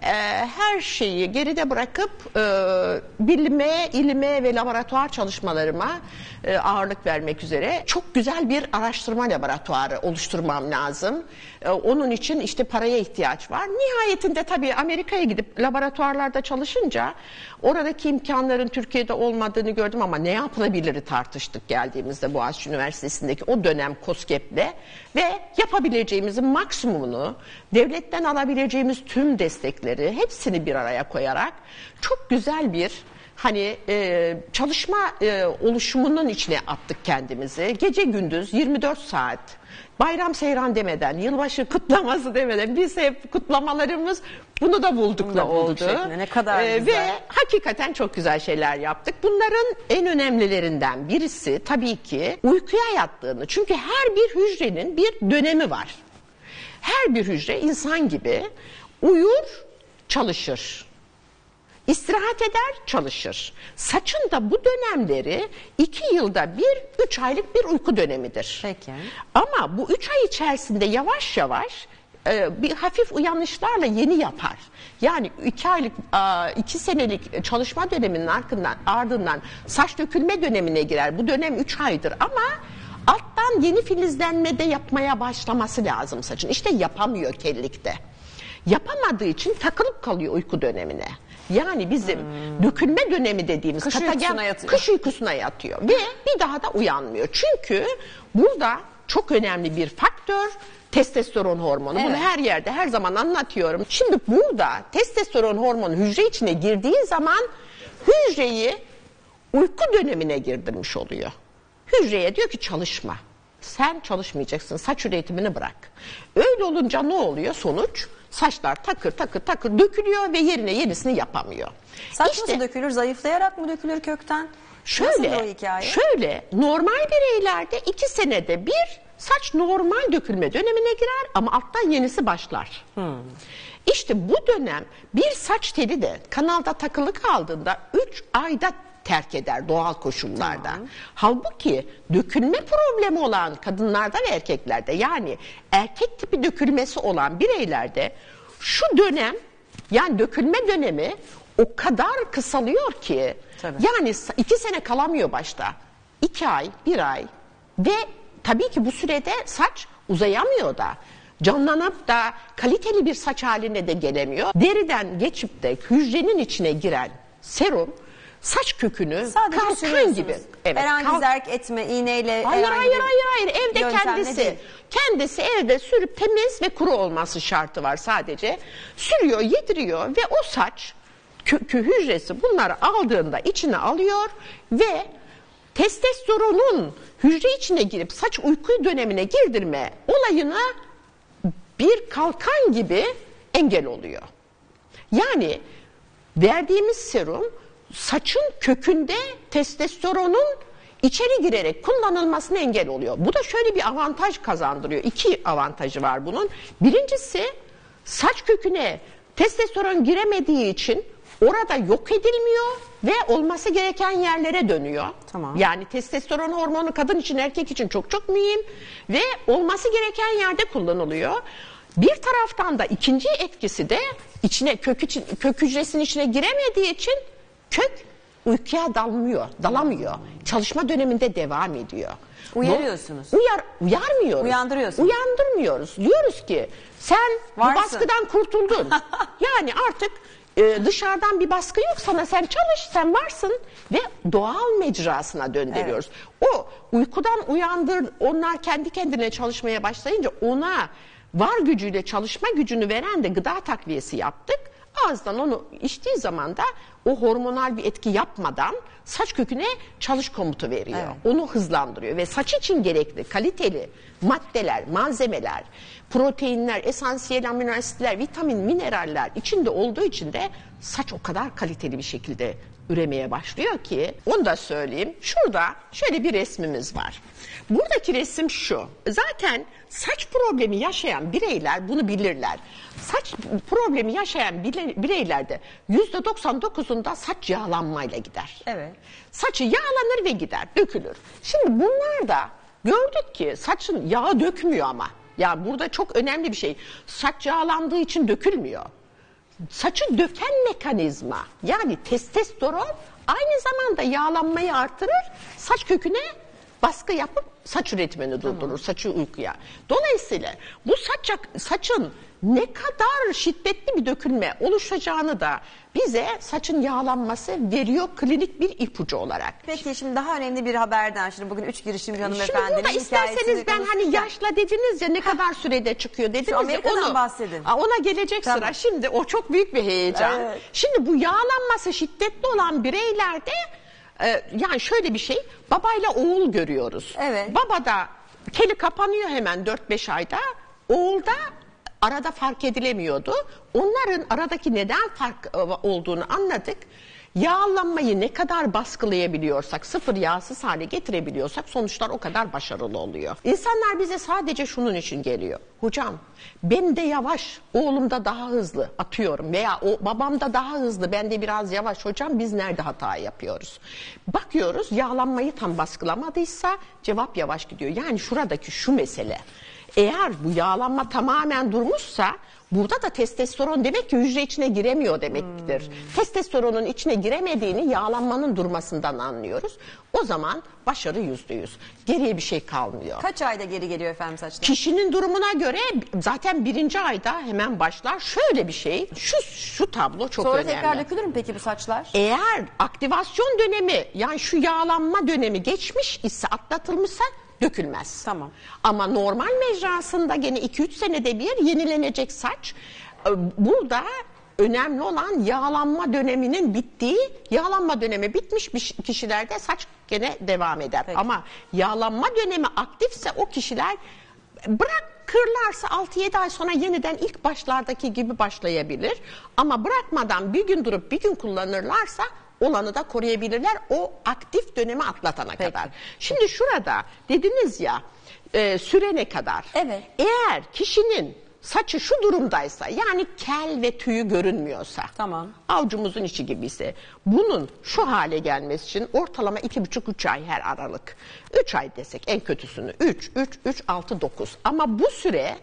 E, her şeyi geride bırakıp e, bilime, ilime ve laboratuvar çalışmalarıma e, ağırlık vermek üzere çok güzel bir araştırma laboratuvarı oluşturmam lazım. E, onun için işte paraya ihtiyaç var. Nihayetinde tabii Amerika'ya gidip laboratuvarlarda çalışınca oradaki imkanların Türkiye'de olmadığını gördüm ama ne yapılabilir tartıştık geldiğimizde Boğaziçi Üniversitesi'ndeki o dönem COSGAP'le ve yapabileceğimizin maksimumunu devletten alabileceğimiz tüm destekleri hepsini bir araya koyarak çok güzel bir hani e, çalışma e, oluşumunun içine attık kendimizi. Gece gündüz 24 saat bayram seyran demeden, yılbaşı kutlaması demeden biz hep kutlamalarımız bunu da buldukla Bunu da bulduk oldu. şeklinde. Ne kadar Ee, güzel. Ve hakikaten çok güzel şeyler yaptık. Bunların en önemlilerinden birisi tabii ki uykuya yattığını. Çünkü her bir hücrenin bir dönemi var. Her bir hücre insan gibi uyur, çalışır. İstirahat eder, çalışır. Saçın da bu dönemleri iki yılda bir, üç aylık bir uyku dönemidir. Peki. Ama bu üç ay içerisinde yavaş yavaş e, bir hafif uyanışlarla yeni yapar. Yani iki aylık, iki senelik çalışma döneminin ardından, ardından saç dökülme dönemine girer. Bu dönem üç aydır ama alttan yeni filizlenme de yapmaya başlaması lazım saçın. İşte yapamıyor kellikte. Yapamadığı için takılıp kalıyor uyku dönemine. Yani bizim dökülme dönemi dediğimiz Kış katagen- uykusuna yatıyor. kış uykusuna yatıyor ve bir daha da uyanmıyor. Çünkü burada çok önemli bir faktör testosteron hormonu. Bunu Evet. her yerde her zaman anlatıyorum. Şimdi burada testosteron hormonu hücre içine girdiği zaman hücreyi uyku dönemine girdirmiş oluyor. Hücreye diyor ki çalışma. Sen çalışmayacaksın. Saç üretimini bırak. Öyle olunca ne oluyor? Sonuç saçlar takır takır takır dökülüyor ve yerine yenisini yapamıyor. Saç İşte- nasıl dökülür? Zayıflayarak mı dökülür kökten? Şöyle, Nasıl o hikaye? şöyle normal bireylerde iki senede bir saç normal dökülme dönemine girer ama alttan yenisi başlar. Hmm. İşte bu dönem bir saç teli de kanalda takılı kaldığında 3 ayda terk eder doğal koşullarda. Halbuki dökülme problemi olan kadınlarda ve erkeklerde yani erkek tipi dökülmesi olan bireylerde şu dönem yani dökülme dönemi o kadar kısalıyor ki Tabii. yani iki sene kalamıyor başta. İki ay, bir ay ve tabii ki bu sürede saç uzayamıyor da. Canlanıp da kaliteli bir saç haline de gelemiyor. Deriden geçip de hücrenin içine giren serum saç kökünü Sadece sürüyorsunuz. gibi. Herhangi kalk- zerk etme, iğneyle. Hayır herhangi hayır bir hayır hayır evde yöntemle kendisi değil. kendisi evde sürüp temiz ve kuru olması şartı var sadece. Sürüyor, yediriyor ve o saç kökü hücresi bunları aldığında içine alıyor ve testosteronun hücre içine girip saç uyku dönemine girdirme olayına bir kalkan gibi engel oluyor. Yani verdiğimiz serum saçın kökünde testosteronun içeri girerek kullanılmasına engel oluyor. Bu da şöyle bir avantaj kazandırıyor. İki avantajı var bunun. Birincisi saç köküne testosteron giremediği için orada yok edilmiyor ve olması gereken yerlere dönüyor. Tamam. Yani testosteron hormonu kadın için erkek için çok çok mühim ve olması gereken yerde kullanılıyor. Bir taraftan da ikinci etkisi de içine kök için kök hücresinin içine giremediği için kök uykuya dalmıyor, dalamıyor. Çalışma döneminde devam ediyor. Uyarıyorsunuz. Bu- Uyar, uyarmıyoruz. Uyandırıyorsunuz. Uyandırmıyoruz. Diyoruz ki sen Varsın. bu baskıdan kurtuldun. yani artık e, dışarıdan bir baskı yok sana sen çalış sen varsın ve doğal mecrasına döndürüyoruz. O uykudan uyandır onlar kendi kendine çalışmaya başlayınca ona var gücüyle çalışma gücünü veren de gıda takviyesi yaptık. Ağızdan onu içtiği zaman da o hormonal bir etki yapmadan saç köküne çalış komutu veriyor. Onu hızlandırıyor ve saç için gerekli kaliteli maddeler, malzemeler, proteinler, esansiyel amino asitler, vitamin, mineraller içinde olduğu için de saç o kadar kaliteli bir şekilde üremeye başlıyor ki onu da söyleyeyim. Şurada şöyle bir resmimiz var. Buradaki resim şu. Zaten saç problemi yaşayan bireyler bunu bilirler. Saç problemi yaşayan bireylerde %99'unda saç yağlanmayla gider. Evet. Saçı yağlanır ve gider, dökülür. Şimdi bunlar da gördük ki saçın yağı dökmüyor ama. Ya burada çok önemli bir şey. Saç yağlandığı için dökülmüyor saçı döken mekanizma yani testosteron aynı zamanda yağlanmayı artırır saç köküne baskı yapıp saç üretimini durdurur saçı uykuya. Dolayısıyla bu saç, saçın ne kadar şiddetli bir dökülme oluşacağını da bize saçın yağlanması veriyor klinik bir ipucu olarak. Peki şimdi daha önemli bir haberden şimdi bugün üç girişimci Şimdi hanımefendinin burada isterseniz ben hani yaşla dediniz ya ne kadar sürede çıkıyor dediniz ya onu bahsedin. Aa, ona gelecek Tamam. sıra. Şimdi o çok büyük bir heyecan. Evet. Şimdi bu yağlanması şiddetli olan bireylerde e, yani şöyle bir şey babayla oğul görüyoruz. Evet. Babada keli kapanıyor hemen 4-5 ayda. Oğulda arada fark edilemiyordu. Onların aradaki neden fark e, olduğunu anladık. Yağlanmayı ne kadar baskılayabiliyorsak, sıfır yağsız hale getirebiliyorsak sonuçlar o kadar başarılı oluyor. İnsanlar bize sadece şunun için geliyor. Hocam ben de yavaş, oğlum da daha hızlı atıyorum veya o babam da daha hızlı, ben de biraz yavaş. Hocam biz nerede hata yapıyoruz? Bakıyoruz yağlanmayı tam baskılamadıysa cevap yavaş gidiyor. Yani şuradaki şu mesele. Eğer bu yağlanma tamamen durmuşsa burada da testosteron demek ki hücre içine giremiyor demektir. Testosteronun içine giremediğini yağlanmanın durmasından anlıyoruz. O zaman başarı yüzde yüz. Geriye bir şey kalmıyor. Kaç ayda geri geliyor efendim saçlar? Kişinin durumuna göre zaten birinci ayda hemen başlar. Şöyle bir şey, şu şu tablo çok Sonra önemli. tekrar dökülür mü peki bu saçlar? Eğer aktivasyon dönemi yani şu yağlanma dönemi geçmiş ise atlatılmışsa dökülmez. Tamam. Ama normal mecrasında gene 2-3 senede bir yenilenecek saç. Ee, Burada önemli olan yağlanma döneminin bittiği, yağlanma dönemi bitmiş bir kişilerde saç gene devam eder. Peki. Ama yağlanma dönemi aktifse o kişiler bırakırlarsa 6-7 ay sonra yeniden ilk başlardaki gibi başlayabilir. Ama bırakmadan bir gün durup bir gün kullanırlarsa olanı da koruyabilirler o aktif dönemi atlatana kadar. Şimdi şurada dediniz ya e, süre ne kadar? Evet. Eğer kişinin saçı şu durumdaysa yani kel ve tüyü görünmüyorsa Tamam. avucumuzun içi gibi ise bunun şu hale gelmesi için ortalama iki buçuk üç ay her aralık. Üç ay desek en kötüsünü. Üç, üç, üç, altı, dokuz. Ama bu süre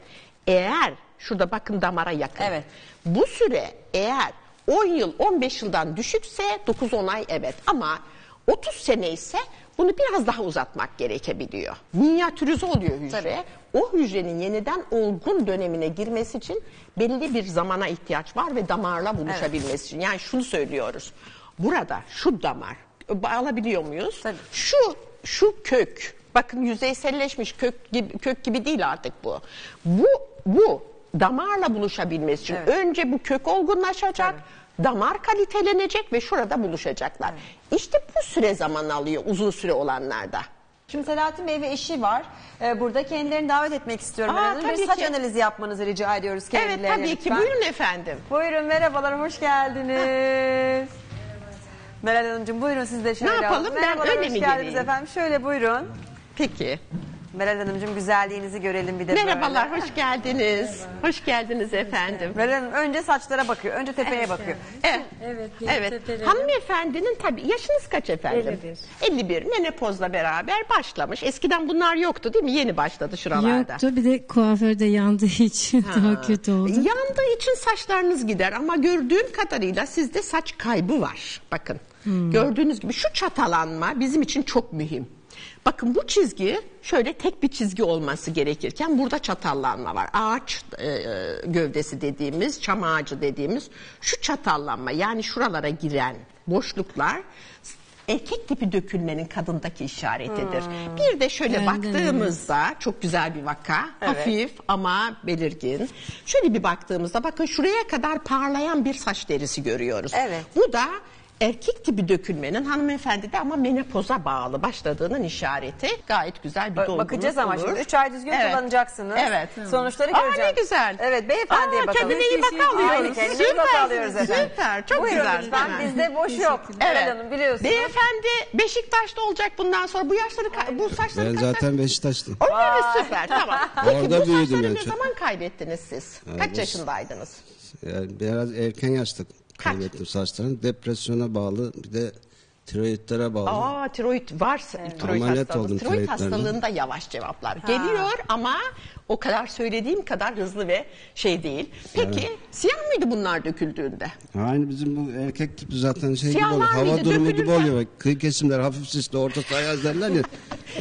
eğer şurada bakın damara yakın. Evet. Bu süre eğer 10 yıl 15 yıldan düşükse 9-10 ay evet ama 30 sene ise bunu biraz daha uzatmak gerekebiliyor. Minyatürize oluyor hücre. O hücrenin yeniden olgun dönemine girmesi için belli bir zamana ihtiyaç var ve damarla buluşabilmesi için. Yani şunu söylüyoruz. Burada şu damar alabiliyor muyuz? Tabii. Şu şu kök bakın yüzeyselleşmiş kök gibi, kök gibi değil artık bu. Bu bu damarla buluşabilmesi için Evet. önce bu kök olgunlaşacak. Damar kalitelenecek ve şurada buluşacaklar. İşte bu süre zaman alıyor uzun süre olanlarda. Şimdi Selahattin Bey ve eşi var. Ee, burada kendilerini davet etmek istiyorum. Aa, Hanım. Bir tabii saç ki. analizi yapmanızı rica ediyoruz Evet kendilerine. tabii ki lütfen. buyurun efendim. Buyurun merhabalar hoş geldiniz. Meral Hanımcığım buyurun siz de şöyle yapalım, alın. ben öyle mi geleyim? efendim. Şöyle buyurun. Peki. Meral Hanımcığım güzelliğinizi görelim bir de Merhabalar, böyle. hoş geldiniz. Hoş geldiniz efendim. Meral Hanım önce saçlara bakıyor. Önce tepeye bakıyor. Evet. Evet, Evet. Hanımefendinin tabii yaşınız kaç efendim? 51. 51. Menopozla beraber başlamış. Eskiden bunlar yoktu değil mi? Yeni başladı şuralarda. Yoktu bir de kuaförde yandığı için daha kötü oldu. Yandığı için saçlarınız gider ama gördüğüm kadarıyla sizde saç kaybı var. Bakın Gördüğünüz gibi şu çatalanma bizim için çok mühim. Bakın bu çizgi şöyle tek bir çizgi olması gerekirken burada çatallanma var. Ağaç e, gövdesi dediğimiz, çam ağacı dediğimiz şu çatallanma yani şuralara giren boşluklar erkek tipi dökülmenin kadındaki işaretidir. Bir de şöyle de baktığımızda çok güzel bir vaka. Hafif ama belirgin. Şöyle bir baktığımızda bakın şuraya kadar parlayan bir saç derisi görüyoruz. Evet. Bu da erkek tipi dökülmenin hanımefendide ama menopoza bağlı başladığının işareti. Gayet güzel bir dolgunuz Bakacağız ama olur. şimdi 3 ay düzgün Evet. kullanacaksınız. Evet. Sonuçları Aa, göreceğiz. ne güzel. Evet beyefendiye Aa, bakalım. Kendine iyi bak alıyoruz. Kendine iyi bak alıyoruz efendim. Süper. Çok Buyurun güzel. lütfen bizde boş yok. Evet. Hanım biliyorsunuz. Beyefendi Beşiktaş'ta olacak bundan sonra. Bu yaşları bu saçları Ben zaten Beşiktaşlıyım. Öyle mi? Süper tamam. Peki Orada bu saçları ne çok. zaman kaybettiniz siz? Kaç yaşındaydınız? Yani biraz erken yaşta kaybettim saçlarını. Depresyona bağlı bir de tiroidlere bağlı. Aa tiroid varsa tiroid Ameliyat hastalığı. oldum Tiroid hastalığında yavaş cevaplar geliyor ama o kadar söylediğim kadar hızlı ve şey değil. Peki siyah mıydı bunlar döküldüğünde? Aynı bizim bu erkek tipi zaten şey gibi Siyahlar oluyor. Hava mıydı? durumu gibi oluyor. Kıyı kesimler hafif sisli orta sayaz derler ya.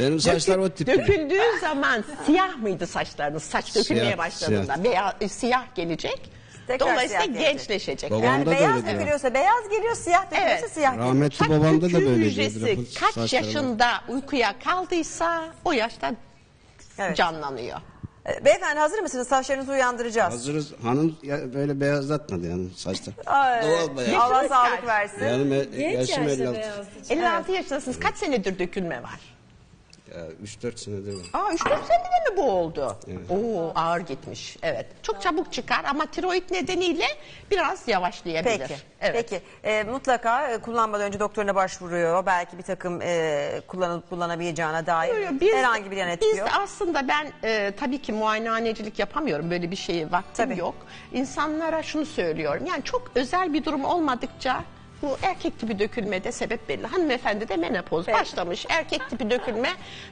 Benim saçlar o tip. Döküldüğü zaman siyah mıydı saçlarınız? Saç dökülmeye Siyah, başladığında siyah. veya e, siyah gelecek. Tekrar Dolayısıyla siyah gelecek. gençleşecek. Yani da beyaz ya. dökülüyorsa beyaz geliyor, siyah dökülüyorsa Evet. siyah geliyor. Rahmetli babamda da kökü böyleydi. hücresi Lafı- kaç yaşında uykuya kaldıysa o yaşta Evet. canlanıyor. Ee, Beyefendi hazır mısınız? Saçlarınızı uyandıracağız. Hazırız. Hanım ya böyle beyazlatmadı yani saçlar. Ay, Doğal bayağı. Allah sağlık versin. Yani me- Genç yaşım yaşta 56. beyazdı. 56 yaşındasınız. Kaç senedir dökülme var? Ya 3-4 senedir var. Aa 3-4 senede mi bu oldu? Oo ağır gitmiş. Evet. Çok çabuk çıkar ama tiroid nedeniyle biraz yavaşlayabilir. Peki. Evet. Peki. Ee, mutlaka e, kullanmadan önce doktoruna başvuruyor. Belki bir takım e, kullanıp kullanabileceğine dair biz- herhangi bir yan etki Biz aslında ben e, tabii ki muayenehanecilik yapamıyorum. Böyle bir şeye vaktim Tabii. yok. İnsanlara şunu söylüyorum. Yani çok özel bir durum olmadıkça bu erkek tipi dökülmede sebep belli. Hanımefendi de menopoz başlamış. Erkek tipi dökülme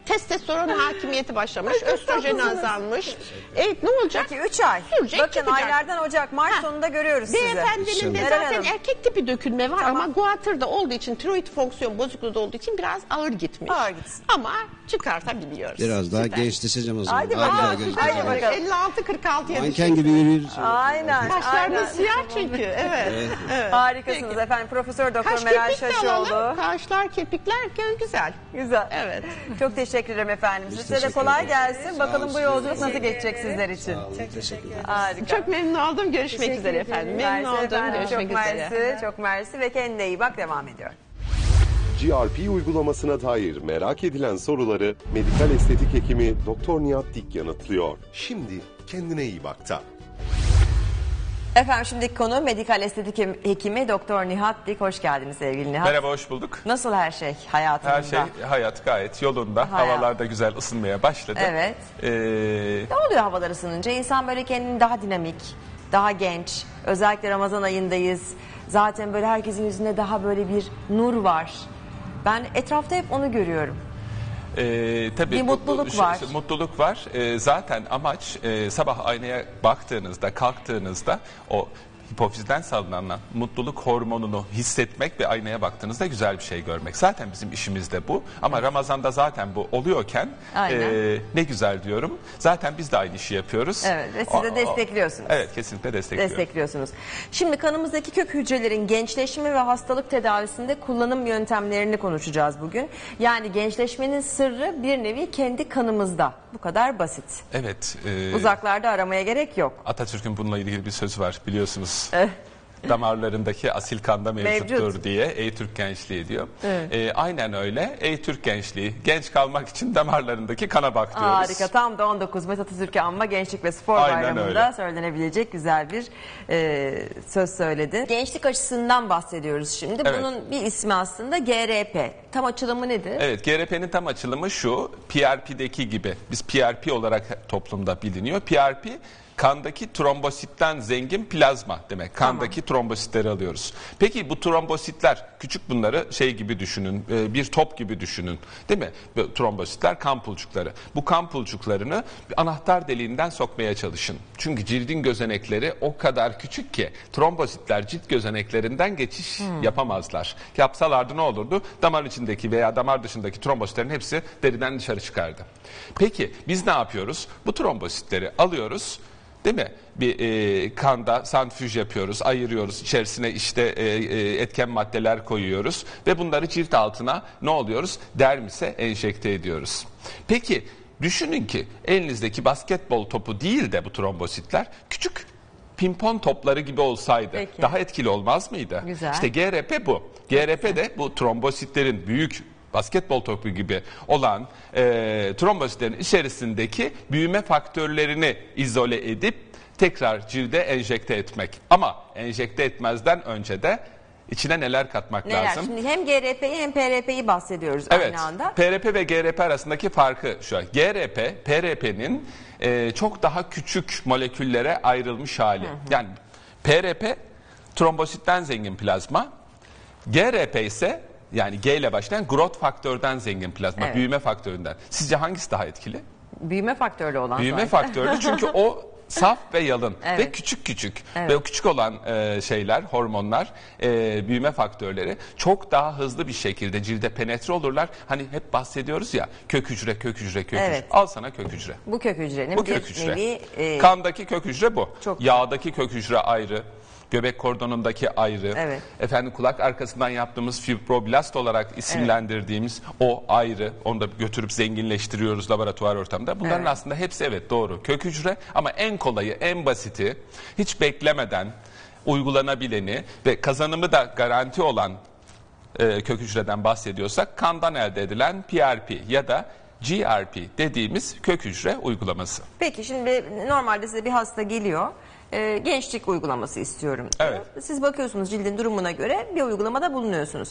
testosteron hakimiyeti başlamış. Östrojen azalmış. Evet ne olacak? Peki 3 ay. Sürecek, Bakın çıkacak. aylardan Ocak, Mart Ha. sonunda görüyoruz sizi. Beyefendinin de zaten Hanım. erkek tipi dökülme var Tamam. ama guatr da olduğu için tiroid fonksiyon bozukluğu da olduğu için biraz ağır gitmiş. Ağır gitsin. Ama çıkartabiliyoruz. Biraz daha Süper. gençleşeceğim o zaman. Güzel Haydi gençleşeceğim. bakalım. 56-46 yaş. Manken gibi yürüyoruz. Aynen. Saçlarınız aynen. siyah çünkü. Evet. evet. Harikasınız efendim. Profesör Doktor Kaş Meral kirpik de Şaşoğlu. alalım. Kaşlar, kirpikler güzel. Güzel. Evet. Çok teşekkür ederim efendim. Size de teşekkür kolay ederiz. gelsin. Bakalım bu yolculuk nasıl geçecek sizler için. Sağ olun, teşekkür ederim. Harika. Çok memnun oldum. Görüşmek üzere efendim. Memnun Mersi oldum. efendim, Görüşmek çok üzere. mersi, çok mersi ve kendine iyi bak devam ediyor. GRP uygulamasına dair merak edilen soruları medikal estetik hekimi Dr. Nihat Dik yanıtlıyor. Şimdi kendine iyi bakta. Efendim şimdiki konu medikal estetik hekimi Doktor Nihat Dik. Hoş geldiniz sevgili Nihat. Merhaba, hoş bulduk. Nasıl her şey hayatınızda? Her şey hayat gayet yolunda. Hayat. Havalar da güzel ısınmaya başladı. Evet. Ee, Ne oluyor havalar ısınınca? İnsan böyle kendini daha dinamik, daha genç. Özellikle Ramazan ayındayız. Zaten böyle herkesin yüzünde daha böyle bir nur var. Ben etrafta hep onu görüyorum. E, tabii Bir mutluluk bu- şu- var. Mutluluk var. E, zaten amaç e, sabah aynaya baktığınızda, kalktığınızda o hipofizden salınan mutluluk hormonunu hissetmek ve aynaya baktığınızda güzel bir şey görmek. Zaten bizim işimiz de bu. Ama Ramazan'da zaten bu oluyorken e, ne güzel diyorum. Zaten biz de aynı işi yapıyoruz. Evet ve siz de O- o- destekliyorsunuz. Evet kesinlikle destekliyorum. Destekliyorsunuz. Şimdi kanımızdaki kök hücrelerin gençleşme ve hastalık tedavisinde kullanım yöntemlerini konuşacağız bugün. Yani gençleşmenin sırrı bir nevi kendi kanımızda. Bu kadar basit. Evet. e, Uzaklarda aramaya gerek yok. Atatürk'ün bununla ilgili bir sözü var biliyorsunuz. Damarlarındaki asil kanda mevcuttur Mevcut. diye Ey Türk gençliği diyor. Evet. Ee, aynen öyle. Ey Türk gençliği genç kalmak için damarlarındaki kana bak diyoruz. Harika. Tam da 19 Mayıs Atatürk'ü anma Gençlik ve Spor Aynen Bayramı'nda öyle. söylenebilecek güzel bir e, söz söyledi. Gençlik açısından bahsediyoruz şimdi. Evet. Bunun bir ismi aslında GRP. Tam açılımı nedir? Evet GRP'nin tam açılımı şu PRP'deki gibi biz PRP olarak toplumda biliniyor. PRP kandaki trombositten zengin plazma demek. Kandaki trombositleri alıyoruz. Peki bu trombositler küçük bunları şey gibi düşünün. e, Bir top gibi düşünün. Değil mi? Trombositler kan pulcukları. Bu kan pulcuklarını bir anahtar deliğinden sokmaya çalışın. Çünkü cildin gözenekleri o kadar küçük ki trombositler cilt gözeneklerinden geçiş yapamazlar. Yapsalardı ne olurdu? Damar içindeki veya damar dışındaki trombositlerin hepsi deriden dışarı çıkardı. Peki biz ne yapıyoruz? Bu trombositleri alıyoruz. Değil mi? Bir e, kanda santrifüj yapıyoruz, ayırıyoruz, içerisine işte e, e, etken maddeler koyuyoruz ve bunları cilt altına ne oluyoruz? Dermise enjekte ediyoruz. Peki düşünün ki elinizdeki basketbol topu değil de bu trombositler küçük pimpon topları gibi olsaydı Peki. daha etkili olmaz mıydı? Güzel. İşte GRP bu. GRP de bu trombositlerin büyük basketbol topu gibi olan e, trombositlerin içerisindeki büyüme faktörlerini izole edip tekrar cilde enjekte etmek. Ama enjekte etmezden önce de içine neler katmak Neler? lazım? Şimdi hem GRP'yi hem PRP'yi bahsediyoruz Evet. aynı anda. PRP ve GRP arasındaki farkı şu. GRP, PRP'nin e, çok daha küçük moleküllere ayrılmış hali. Yani PRP trombositten zengin plazma. GRP ise yani G ile başlayan growth faktörden zengin plazma, Evet. büyüme faktöründen. Sizce hangisi daha etkili? Büyüme faktörlü olan Büyüme zaten. faktörlü çünkü o saf ve yalın Evet. ve küçük küçük Evet. ve o küçük olan e, şeyler hormonlar e, büyüme faktörleri çok daha hızlı bir şekilde cilde penetre olurlar. Hani hep bahsediyoruz ya kök hücre kök hücre kök Evet. hücre. Al sana kök hücre. Bu kök hücrenin Bu bir kök hücre. nevi e, Kandaki kök hücre bu. Çok- Yağdaki kök hücre ayrı. Göbek kordonundaki ayrı. Evet. Efendim kulak arkasından yaptığımız fibroblast olarak isimlendirdiğimiz o ayrı. Onu da götürüp zenginleştiriyoruz laboratuvar ortamında. Bunların Evet. aslında hepsi evet doğru. Kök hücre ama en kolayı, en basiti hiç beklemeden uygulanabileni ve kazanımı da garanti olan e, kök hücreden bahsediyorsak kandan elde edilen PRP ya da GRP dediğimiz kök hücre uygulaması. Peki şimdi normalde size bir hasta geliyor. E, gençlik uygulaması istiyorum. Evet. Siz bakıyorsunuz cildin durumuna göre bir uygulamada bulunuyorsunuz.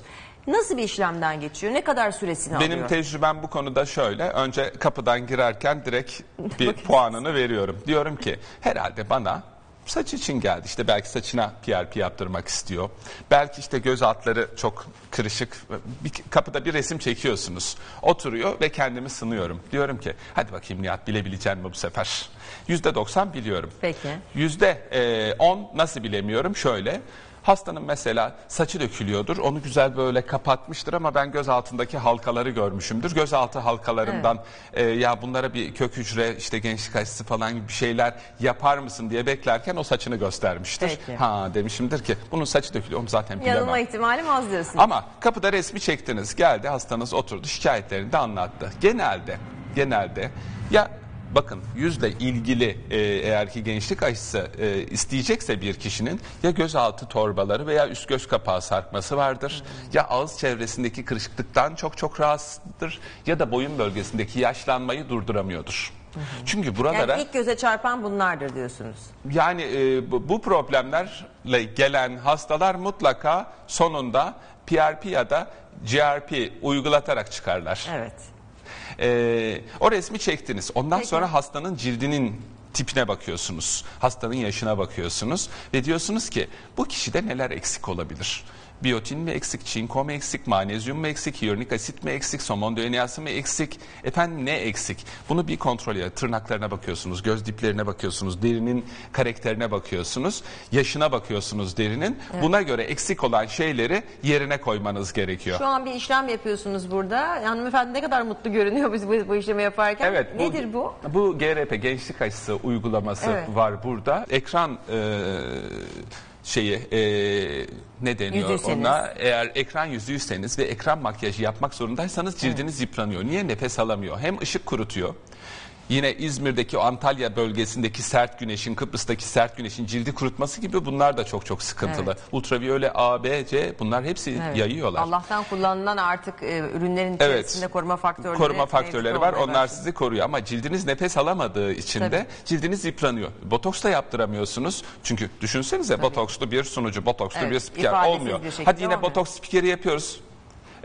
Nasıl bir işlemden geçiyor? Ne kadar süresini Benim alıyor? tecrübem bu konuda şöyle. Önce kapıdan girerken direkt bir puanını veriyorum. Diyorum ki herhalde bana saç için geldi. İşte belki saçına PRP yaptırmak istiyor. Belki işte göz altları çok kırışık. Bir, kapıda bir resim çekiyorsunuz. Oturuyor ve kendimi sınıyorum. Diyorum ki hadi bakayım Nihat bilebileceğim mi bu sefer? Yüzde doksan biliyorum. Peki. Yüzde e, on nasıl bilemiyorum? Şöyle. Hastanın mesela saçı dökülüyordur. Onu güzel böyle kapatmıştır ama ben göz altındaki halkaları görmüşümdür. Göz altı halkalarından e, ya bunlara bir kök hücre işte gençlik aşısı falan gibi bir şeyler yapar mısın diye beklerken o saçını göstermiştir. Peki. Ha demişimdir ki bunun saçı dökülüyor. Onu zaten bilemem. Yanılma ihtimalim az diyorsun. Ama kapıda resmi çektiniz. Geldi hastanız oturdu şikayetlerini de anlattı. Genelde genelde ya bakın yüzle ilgili e, eğer ki gençlik aşısı e, isteyecekse bir kişinin ya gözaltı torbaları veya üst göz kapağı sarkması vardır. Ya ağız çevresindeki kırışıklıktan çok çok rahatsızdır ya da boyun bölgesindeki yaşlanmayı durduramıyordur. Çünkü buralara yani ilk göze çarpan bunlardır diyorsunuz. yani e, bu, bu problemlerle gelen hastalar mutlaka sonunda PRP ya da GRP uygulatarak çıkarlar. Evet. E, o resmi çektiniz. Ondan sonra hastanın cildinin tipine bakıyorsunuz. Hastanın yaşına bakıyorsunuz ve diyorsunuz ki bu kişide neler eksik olabilir? Biyotin mi eksik, çinko mu eksik, magnezyum mu eksik, hyaluronik asit mi eksik, somon DNA'sı mı eksik? Efendim ne eksik? Bunu bir kontrol edin. Tırnaklarına bakıyorsunuz, göz diplerine bakıyorsunuz, derinin karakterine bakıyorsunuz, yaşına bakıyorsunuz derinin. Buna göre eksik olan şeyleri yerine koymanız gerekiyor. Şu an bir işlem yapıyorsunuz burada. Hanımefendi ne kadar mutlu görünüyor biz bu, bu işlemi yaparken. Evet. Nedir bu? Bu GRP gençlik aşısı uygulaması Evet. var burada. Ekran e, şeyi e, ne deniyor Yüzüyseniz. ona? Eğer ekran yüzüyseniz ve ekran makyajı yapmak zorundaysanız cildiniz yıpranıyor. Niye? Nefes alamıyor. Hem ışık kurutuyor. Yine İzmir'deki Antalya bölgesindeki sert güneşin, Kıbrıs'taki sert güneşin cildi kurutması gibi bunlar da çok çok sıkıntılı. Evet. Ultraviyole A, B, C bunlar hepsi Evet. yayıyorlar. Allah'tan kullanılan artık e, ürünlerin Evet. içerisinde koruma faktörleri Koruma faktörleri var. Onlar başladı. sizi koruyor ama cildiniz nefes alamadığı için Tabii. de cildiniz yıpranıyor. Botoks da yaptıramıyorsunuz. Çünkü düşünsenize botokslu bir sunucu, botokslu Evet, bir spiker ifadesiz olmuyor. bir Hadi yine olmuyor. botoks spikeri yapıyoruz.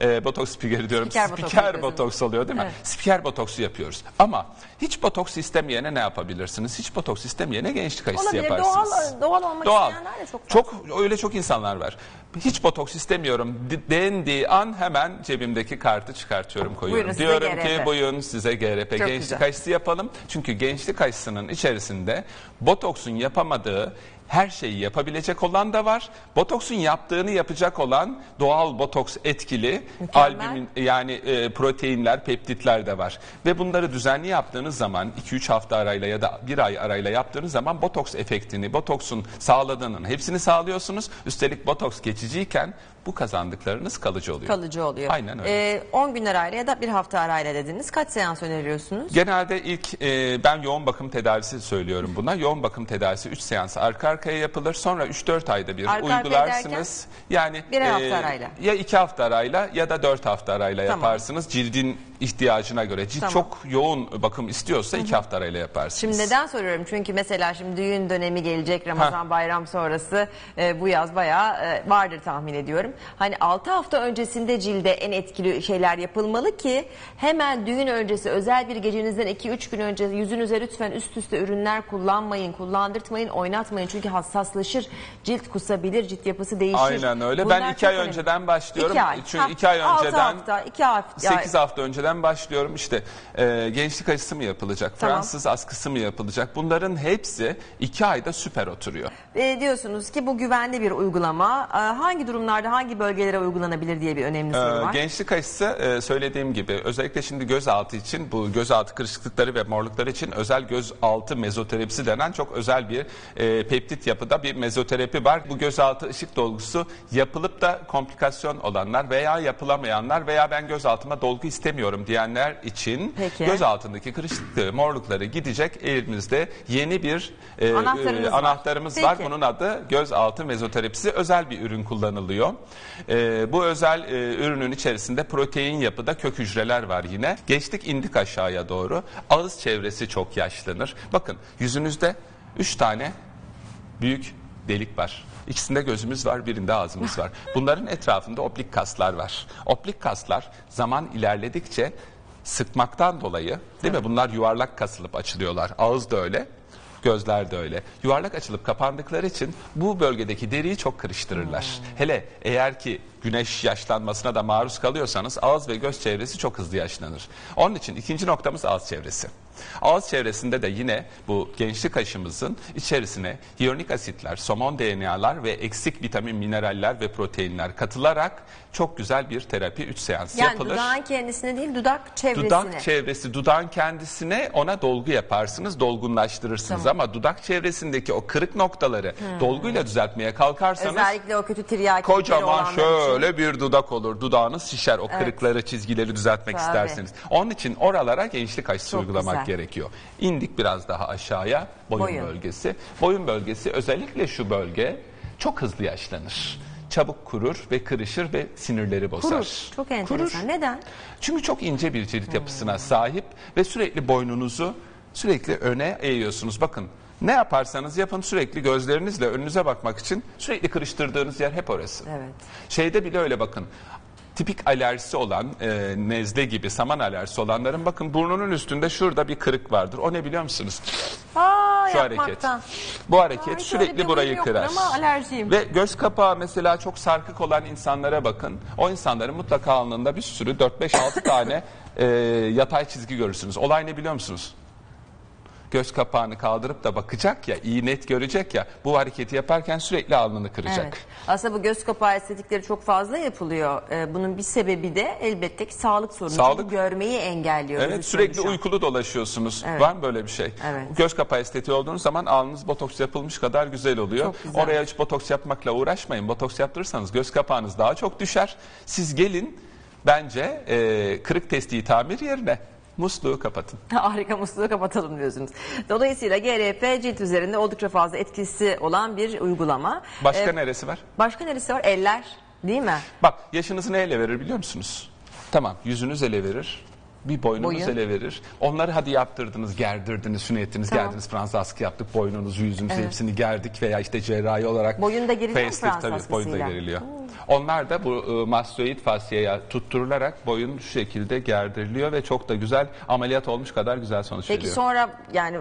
E, botoks spikeri diyorum. Spiker botoks Spiker botoks oluyor değil mi? Evet. Spiker botoksu yapıyoruz. Ama hiç botoks istemeyene ne yapabilirsiniz? Hiç botoks istemeyene gençlik aşısı Olabilir. yaparsınız. Doğal, doğal olmak Doğal. isteyenler de çok fazla. Çok öyle çok insanlar var. Hiç botoks istemiyorum de- dendiği an hemen cebimdeki kartı çıkartıyorum koyuyorum. Buyurun Diyorum GRP. ki buyurun size GRP Çok gençlik güzel. aşısı yapalım. Çünkü gençlik aşısının içerisinde botoksun yapamadığı her şeyi yapabilecek olan da var. Botoksun yaptığını yapacak olan doğal botoks etkili Mükemmel. albümin yani e, proteinler, peptitler de var. Ve bunları düzenli yaptığınız zaman 2-3 hafta arayla ya da 1 ay arayla yaptığınız zaman botoks efektini, botoksun sağladığının hepsini sağlıyorsunuz. Üstelik botoks تجي كان bu kazandıklarınız kalıcı oluyor. Kalıcı oluyor. Aynen öyle. Ee, 10 gün arayla ya da bir hafta arayla dediniz. Kaç seans öneriyorsunuz? Genelde ilk e, ben yoğun bakım tedavisi söylüyorum buna. Yoğun bakım tedavisi 3 seans arka arkaya yapılır. Sonra 3-4 ayda bir Arka uygularsınız. Yani Bir hafta arayla. ya 2 hafta arayla ya da 4 hafta arayla Tamam. yaparsınız. Cildin ihtiyacına göre. Cilt Tamam. çok yoğun bakım istiyorsa 2 hafta arayla yaparsınız. Şimdi neden soruyorum? Çünkü mesela şimdi düğün dönemi gelecek Ramazan Ha. bayram sonrası e, bu yaz bayağı e, vardır tahmin ediyorum. Hani 6 hafta öncesinde cilde en etkili şeyler yapılmalı ki hemen düğün öncesi özel bir gecenizden 2-3 gün önce yüzünüze lütfen üst üste ürünler kullanmayın, kullandırtmayın, oynatmayın. Çünkü hassaslaşır, cilt kusabilir, cilt yapısı değişir. Aynen öyle. Bunlar Ben iki çok ay önemli. önceden başlıyorum. İki ay. Çünkü Ha, iki ay altı önceden hafta, iki hafta. 8 hafta önceden başlıyorum. İşte e, gençlik aşısı mı yapılacak? Tamam. Fransız askısı mı yapılacak? Bunların hepsi 2 ayda süper oturuyor. E, diyorsunuz ki bu güvenli bir uygulama. E, hangi durumlarda hangi bölgelere uygulanabilir diye bir önemli soru Ee, var. Gençlik aşısı e, söylediğim gibi özellikle şimdi gözaltı için bu gözaltı kırışıklıkları ve morlukları için özel gözaltı mezoterapisi denen çok özel bir e, peptit yapıda bir mezoterapi var. Bu gözaltı ışık dolgusu yapılıp da komplikasyon olanlar veya yapılamayanlar veya ben gözaltıma dolgu istemiyorum diyenler için Peki. göz altındaki kırışıklıkları, morlukları gidecek elimizde yeni bir e, Anahtarınız e, var. anahtarımız Peki. var. Bunun adı gözaltı mezoterapisi. Özel bir ürün kullanılıyor. Ee, bu özel e, ürünün içerisinde protein yapıda kök hücreler var yine. Geçtik indik aşağıya doğru. Ağız çevresi çok yaşlanır. Bakın yüzünüzde 3 tane büyük delik var. İkisinde gözümüz var, birinde ağzımız var. Bunların etrafında oplik kaslar var. Oplik kaslar zaman ilerledikçe sıkmaktan dolayı değil mi? Bunlar yuvarlak kasılıp açılıyorlar. Ağız da öyle. Gözler de öyle. Yuvarlak açılıp kapandıkları için bu bölgedeki deriyi çok kırıştırırlar. Hele eğer ki güneş yaşlanmasına da maruz kalıyorsanız ağız ve göz çevresi çok hızlı yaşlanır. Onun için ikinci noktamız ağız çevresi. Ağız çevresinde de yine bu gençlik aşımızın içerisine hyaluronik asitler, somon DNA'lar ve eksik vitamin, mineraller ve proteinler katılarak çok güzel bir terapi 3 seans yani yapılır. dudağın kendisine değil dudak çevresine. Dudak çevresi, dudağın kendisine ona dolgu yaparsınız, dolgunlaştırırsınız. Ama dudak çevresindeki o kırık noktaları dolguyla düzeltmeye kalkarsanız Özellikle o kötü tiryaki kocaman şöyle bir dudak olur. Dudağınız şişer o kırıkları, çizgileri düzeltmek Tabii. isterseniz. Onun için oralara gençlik aşısı Çok uygulamak güzel. Gerekiyor. İndik biraz daha aşağıya boyun, Boyun. bölgesi. Boyun bölgesi özellikle şu bölge çok hızlı yaşlanır. Çabuk kurur ve kırışır ve sinirleri bozar. Kurur. Çok enteresan. Kurur. Neden? Çünkü çok ince bir cilt yapısına sahip ve sürekli boynunuzu sürekli öne eğiyorsunuz. Bakın ne yaparsanız yapın sürekli gözlerinizle önünüze bakmak için sürekli kırıştırdığınız yer hep orası. Evet. Şeyde bile öyle bakın. Tipik alerjisi olan e, nezle gibi saman alerjisi olanların bakın burnunun üstünde şurada bir kırık vardır. O ne biliyor musunuz? Aa, Şu yapmaktan. hareket. Bu hareket bir sürekli burayı yoktur kırar. ama alerjiyim. Ve göz kapağı mesela çok sarkık olan insanlara bakın. O insanların mutlaka alnında bir sürü 4-5-6 tane e, yatay çizgi görürsünüz. Olay ne biliyor musunuz? Göz kapağını kaldırıp da bakacak ya, iyi net görecek ya. Bu hareketi yaparken sürekli alnını kıracak. Evet. Aslında bu göz kapağı estetikleri çok fazla yapılıyor. Ee, bunun bir sebebi de elbette ki sağlık sorunu. Sağlık. Çünkü görmeyi engelliyor. Evet sürekli uykulu dolaşıyorsunuz. Evet. Var mı böyle bir şey? Evet. Göz kapağı estetiği olduğunuz zaman alnınız botoks yapılmış kadar güzel oluyor. Çok güzel. Oraya hiç botoks yapmakla uğraşmayın. Botoks yaptırırsanız göz kapağınız daha çok düşer. Siz gelin bence e, kırık testiyi tamir yerine musluğu kapatın. Harika musluğu kapatalım diyorsunuz. Dolayısıyla GRP cilt üzerinde oldukça fazla etkisi olan bir uygulama. Başka Ee, neresi var? Başka neresi var? Eller değil mi? Bak yaşınızı neyle verir biliyor musunuz? Tamam yüzünüz ele verir. Bir boynunuz Boyun. ele verir. Onları hadi yaptırdınız, gerdirdiniz, sünnettiniz, Tamam. geldiniz Fransız askı yaptık, boynunuzu, yüzünüzü hepsini gerdik veya işte cerrahi olarak. Boyun da geriliyor facelift tabii, boyun da askısıyla? geriliyor. Onlar da bu e, mastoid fasciaya tutturularak boyun şu şekilde gerdiriliyor ve çok da güzel ameliyat olmuş kadar güzel sonuç Peki veriyor. sonra yani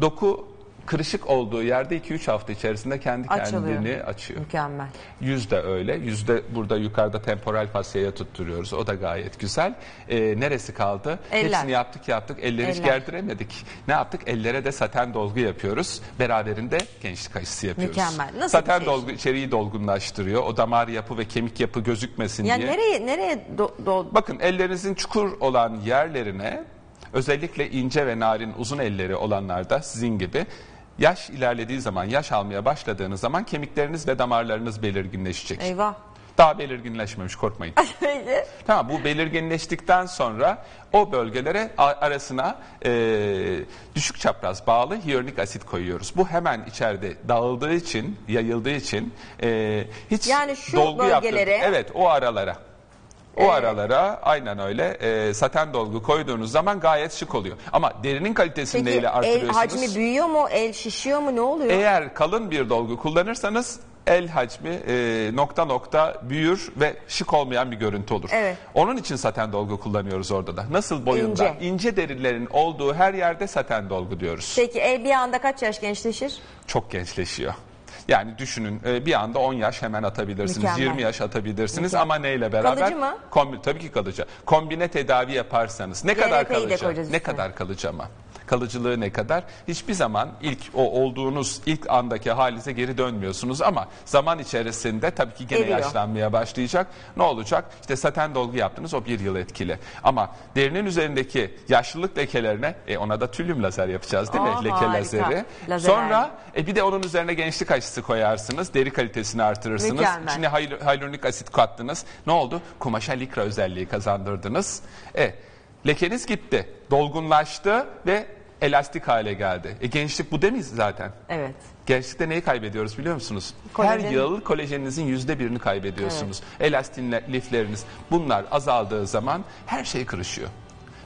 Doku kırışık olduğu yerde 2-3 hafta içerisinde kendi Açılıyor. kendini açıyor. mükemmel. Yüz de öyle. Yüzde burada yukarıda temporal fasciaya tutturuyoruz. O da gayet güzel. Ee, neresi kaldı? Eller. Hepsini yaptık yaptık. Elleri hiç Eller. gerdiremedik. Ne yaptık? Ellere de saten dolgu yapıyoruz. Beraberinde gençlik aşısı yapıyoruz. Mükemmel. Nasıl saten bir şey? dolgu içeriği dolgunlaştırıyor. O damar yapı ve kemik yapı gözükmesin Yani diye. nereye nereye do, do- Bakın ellerinizin çukur olan yerlerine özellikle ince ve narin uzun elleri olanlarda sizin gibi yaş ilerlediği zaman, yaş almaya başladığınız zaman kemikleriniz ve damarlarınız belirginleşecek. eyvah. Daha belirginleşmemiş korkmayın. Tamam bu belirginleştikten sonra o bölgelere arasına e, düşük çapraz bağlı hyaluronik asit koyuyoruz. Bu hemen içeride dağıldığı için, yayıldığı için e, hiç Yani şu dolgu bölgelere- Evet o aralara. O aralara aynen öyle e, saten dolgu koyduğunuz zaman gayet şık oluyor. Ama derinin kalitesini Peki neyle el artırıyorsunuz? hacmi büyüyor mu? El şişiyor mu? Ne oluyor? Eğer kalın bir dolgu kullanırsanız el hacmi e, nokta nokta büyür ve şık olmayan bir görüntü olur. Evet. Onun için saten dolgu kullanıyoruz orada da. Nasıl boyunda? İnce. İnce derilerin olduğu her yerde saten dolgu diyoruz. Peki el bir anda kaç yaş gençleşir? Çok gençleşiyor. Yani düşünün e, bir anda 10 yaş hemen atabilirsiniz, Mükemmel. 20 yaş atabilirsiniz Mükemmel. ama neyle beraber? Kalıcı mı? Kombi- tabii ki kalıcı. Kombine tedavi yaparsanız ne kadar GRP'yi de kalıcı? Ne kadar kalıcı ama? Kalıcılığı ne kadar? Hiçbir zaman ilk o olduğunuz ilk andaki halinize geri dönmüyorsunuz ama zaman içerisinde tabii ki gene Eriyor. yaşlanmaya başlayacak. Ne olacak? İşte saten dolgu yaptınız o bir yıl etkili. Ama derinin üzerindeki yaşlılık lekelerine e, ona da tülyum lazer yapacağız değil mi? Aa, Leke harika. lazeri. Lazer Sonra e, bir de onun üzerine gençlik aşısı koyarsınız. Deri kalitesini artırırsınız. Mükemmel. İçine hyaluronik asit kattınız. Ne oldu? Kumaşa likra özelliği kazandırdınız. E, lekeniz gitti. Dolgunlaştı ve elastik hale geldi. E, gençlik bu mi zaten? Evet. Gençlikte neyi kaybediyoruz biliyor musunuz? Kolajen. Her yıl kolajeninizin yüzde birini kaybediyorsunuz. Elastin lifleriniz bunlar azaldığı zaman her şey kırışıyor.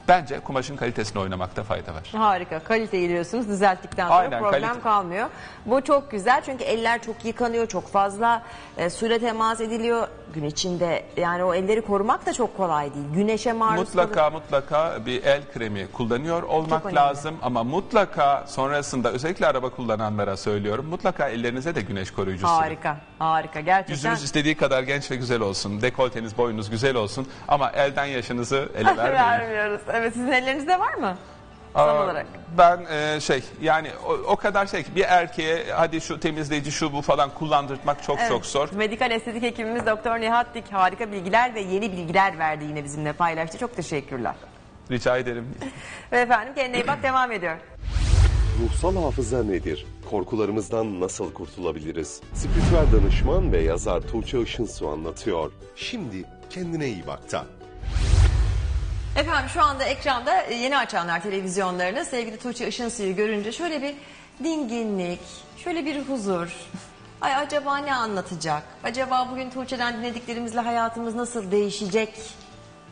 Bence kumaşın kalitesini oynamakta fayda var. Harika. Kaliteyi diyorsunuz. Düzelttikten sonra Aynen, problem kalite. kalmıyor. Bu çok güzel çünkü eller çok yıkanıyor. Çok fazla e, suyla temas ediliyor gün içinde. Yani o elleri korumak da çok kolay değil. Güneşe maruz Mutlaka kalır. mutlaka bir el kremi kullanıyor olmak lazım ama mutlaka sonrasında özellikle araba kullananlara söylüyorum mutlaka ellerinize de güneş koruyucu sürün. Harika. Harika. Gerçekten. Yüzünüz istediği kadar genç ve güzel olsun. Dekolteniz, boyunuz güzel olsun ama elden yaşınızı ele vermeyin. Vermiyoruz. Evet sizin ellerinizde var mı? Son Aa, olarak. Ben e, şey yani o, o kadar şey ki bir erkeğe hadi şu temizleyici şu bu falan kullandırtmak çok çok zor. Medikal estetik hekimimiz Doktor Nihat Dik harika bilgiler ve yeni bilgiler verdi yine bizimle paylaştı. Çok teşekkürler. Rica ederim. Ve efendim kendine iyi bak devam ediyor. Ruhsal hafıza nedir? Korkularımızdan nasıl kurtulabiliriz? Spiritüel danışman ve yazar Tuğçe Işınsu anlatıyor. Şimdi kendine iyi bakta. Efendim şu anda ekranda e, yeni açanlar televizyonlarını sevgili Tuğçe Işınsu'yu görünce şöyle bir dinginlik, şöyle bir huzur. Ay acaba ne anlatacak? Acaba bugün Tuğçe'den dinlediklerimizle hayatımız nasıl değişecek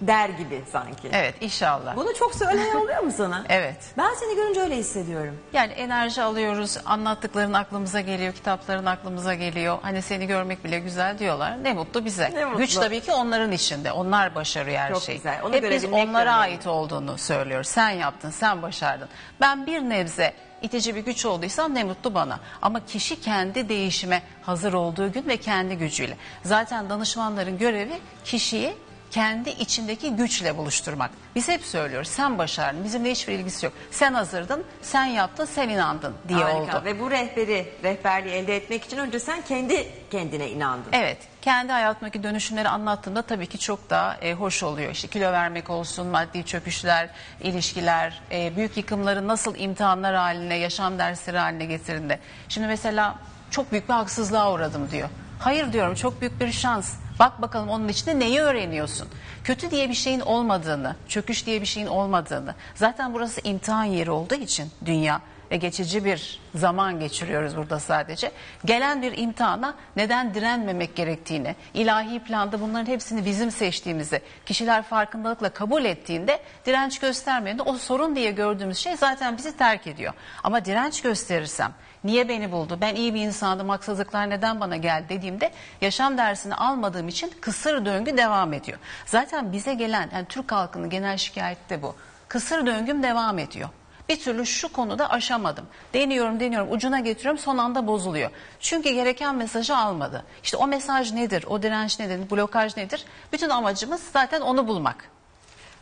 der gibi sanki. Evet inşallah. Bunu çok söyleyen oluyor mu sana? Evet. Ben seni görünce öyle hissediyorum. Yani enerji alıyoruz, anlattıkların aklımıza geliyor, kitapların aklımıza geliyor. Hani seni görmek bile güzel diyorlar. Ne mutlu bize. Ne mutlu. Güç tabii ki onların içinde. Onlar başarıyor her Çok şeyi. güzel. Onu Hep biz görebilmek onlara önemli. ait olduğunu söylüyoruz. Sen yaptın, sen başardın. Ben bir nebze itici bir güç olduysam ne mutlu bana. Ama kişi kendi değişime hazır olduğu gün ve kendi gücüyle. Zaten danışmanların görevi kişiyi kendi içindeki güçle buluşturmak. Biz hep söylüyoruz sen başardın bizimle hiçbir ilgisi yok. Sen hazırdın, sen yaptın, sen inandın diye Harika. oldu. Ve bu rehberi, rehberliği elde etmek için önce sen kendi kendine inandın. Evet, kendi hayatımdaki dönüşümleri anlattığımda tabii ki çok daha e, hoş oluyor. İşte kilo vermek olsun, maddi çöküşler, ilişkiler, e, büyük yıkımları nasıl imtihanlar haline, yaşam dersleri haline getirinde. Şimdi mesela çok büyük bir haksızlığa uğradım diyor. Hayır diyorum çok büyük bir şans. Bak bakalım onun içinde neyi öğreniyorsun? Kötü diye bir şeyin olmadığını, çöküş diye bir şeyin olmadığını. Zaten burası imtihan yeri olduğu için dünya ve geçici bir zaman geçiriyoruz burada sadece. Gelen bir imtihana neden direnmemek gerektiğini, ilahi planda bunların hepsini bizim seçtiğimizi kişiler farkındalıkla kabul ettiğinde direnç göstermeyende o sorun diye gördüğümüz şey zaten bizi terk ediyor. Ama direnç gösterirsem niye beni buldu, ben iyi bir insandım, haksızlıklar neden bana geldi dediğimde yaşam dersini almadığım için kısır döngü devam ediyor. Zaten bize gelen yani Türk halkının genel şikayeti de bu. Kısır döngüm devam ediyor. Bir türlü şu konuda aşamadım. Deniyorum deniyorum ucuna getiriyorum son anda bozuluyor. Çünkü gereken mesajı almadı. İşte o mesaj nedir, o direnç nedir, blokaj nedir? Bütün amacımız zaten onu bulmak.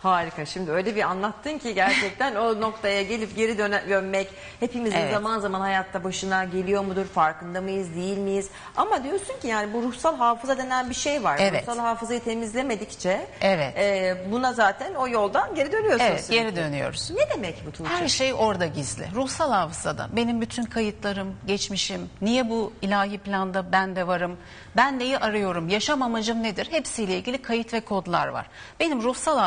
Harika. Şimdi öyle bir anlattın ki gerçekten o noktaya gelip geri döne, dönmek hepimizin Evet. zaman zaman hayatta başına geliyor mudur? Farkında mıyız, değil miyiz? Ama diyorsun ki yani bu ruhsal hafıza denen bir şey var. Evet. Ruhsal hafızayı temizlemedikçe Evet. e, buna zaten o yoldan geri dönüyorsun. Evet sürekli. geri dönüyoruz. Ne demek bu Tuğçe? Her şey orada gizli. Ruhsal hafızada benim bütün kayıtlarım, geçmişim, niye bu ilahi planda ben de varım, ben neyi arıyorum, yaşam amacım nedir? Hepsiyle ilgili kayıt ve kodlar var. Benim ruhsal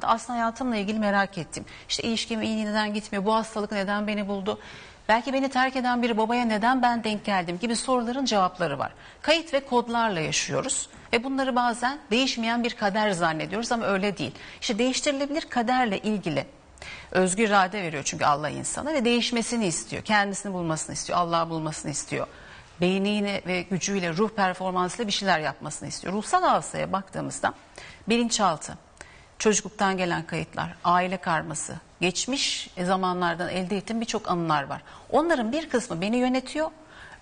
hafızamda aslında hayatımla ilgili merak ettim. İşte ilişkim iyi neden gitmiyor, bu hastalık neden beni buldu? Belki beni terk eden bir babaya neden ben denk geldim gibi soruların cevapları var. Kayıt ve kodlarla yaşıyoruz. Ve bunları bazen değişmeyen bir kader zannediyoruz ama öyle değil. İşte değiştirilebilir kaderle ilgili Özgür irade veriyor çünkü Allah insana ve değişmesini istiyor. Kendisini bulmasını istiyor. Allah'ı bulmasını istiyor. Beyniyle ve gücüyle, ruh performansıyla bir şeyler yapmasını istiyor. Ruhsal hafızaya baktığımızda bilinçaltı, çocukluktan gelen kayıtlar, aile karması, geçmiş zamanlardan elde ettiğim birçok anılar var. Onların bir kısmı beni yönetiyor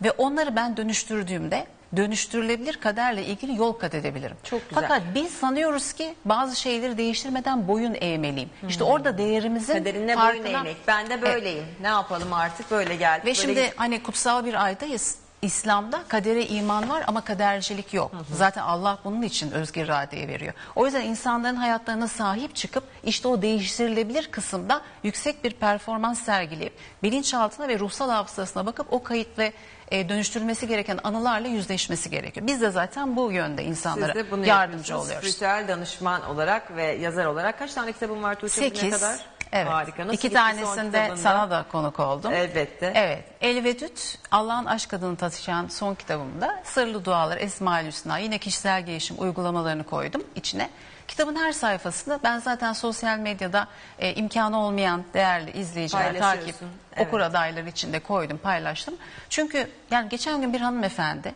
ve onları ben dönüştürdüğümde dönüştürülebilir kaderle ilgili yol kat edebilirim. Çok güzel. Fakat biz sanıyoruz ki bazı şeyleri değiştirmeden boyun eğmeliyim. İşte orada değerimizin Kaderine boyun farkına- eğmek. Ben de böyleyim. Ne yapalım artık böyle geldik. Ve böyle şimdi gittik. hani kutsal bir aydayız. İslam'da kadere iman var ama kadercilik yok. Zaten Allah bunun için özgür iradeyi veriyor. O yüzden insanların hayatlarına sahip çıkıp işte o değiştirilebilir kısımda yüksek bir performans sergileyip bilinçaltına ve ruhsal hafızasına bakıp o kayıt ve e, dönüştürülmesi gereken anılarla yüzleşmesi gerekiyor. Biz de zaten bu yönde insanlara Siz de bunu yardımcı oluyoruz. Spiritüel danışman olarak ve yazar olarak kaç tane kitabın var Tuğçe bugüne Sekiz. kadar? Evet. Harika. Nasıl İki gitti son tanesinde kitabında? sana da konuk oldum. Elbette. Evet. Elvedüt Allah'ın aşk adını taşıyan son kitabımda Sırlı Dualar Esma-ül Hüsna yine kişisel gelişim uygulamalarını koydum içine. Kitabın her sayfasında ben zaten sosyal medyada e, imkanı olmayan değerli izleyiciler, Paylaşıyorsun. takip, Evet. okur adayları içinde koydum, paylaştım. Çünkü yani geçen gün bir hanımefendi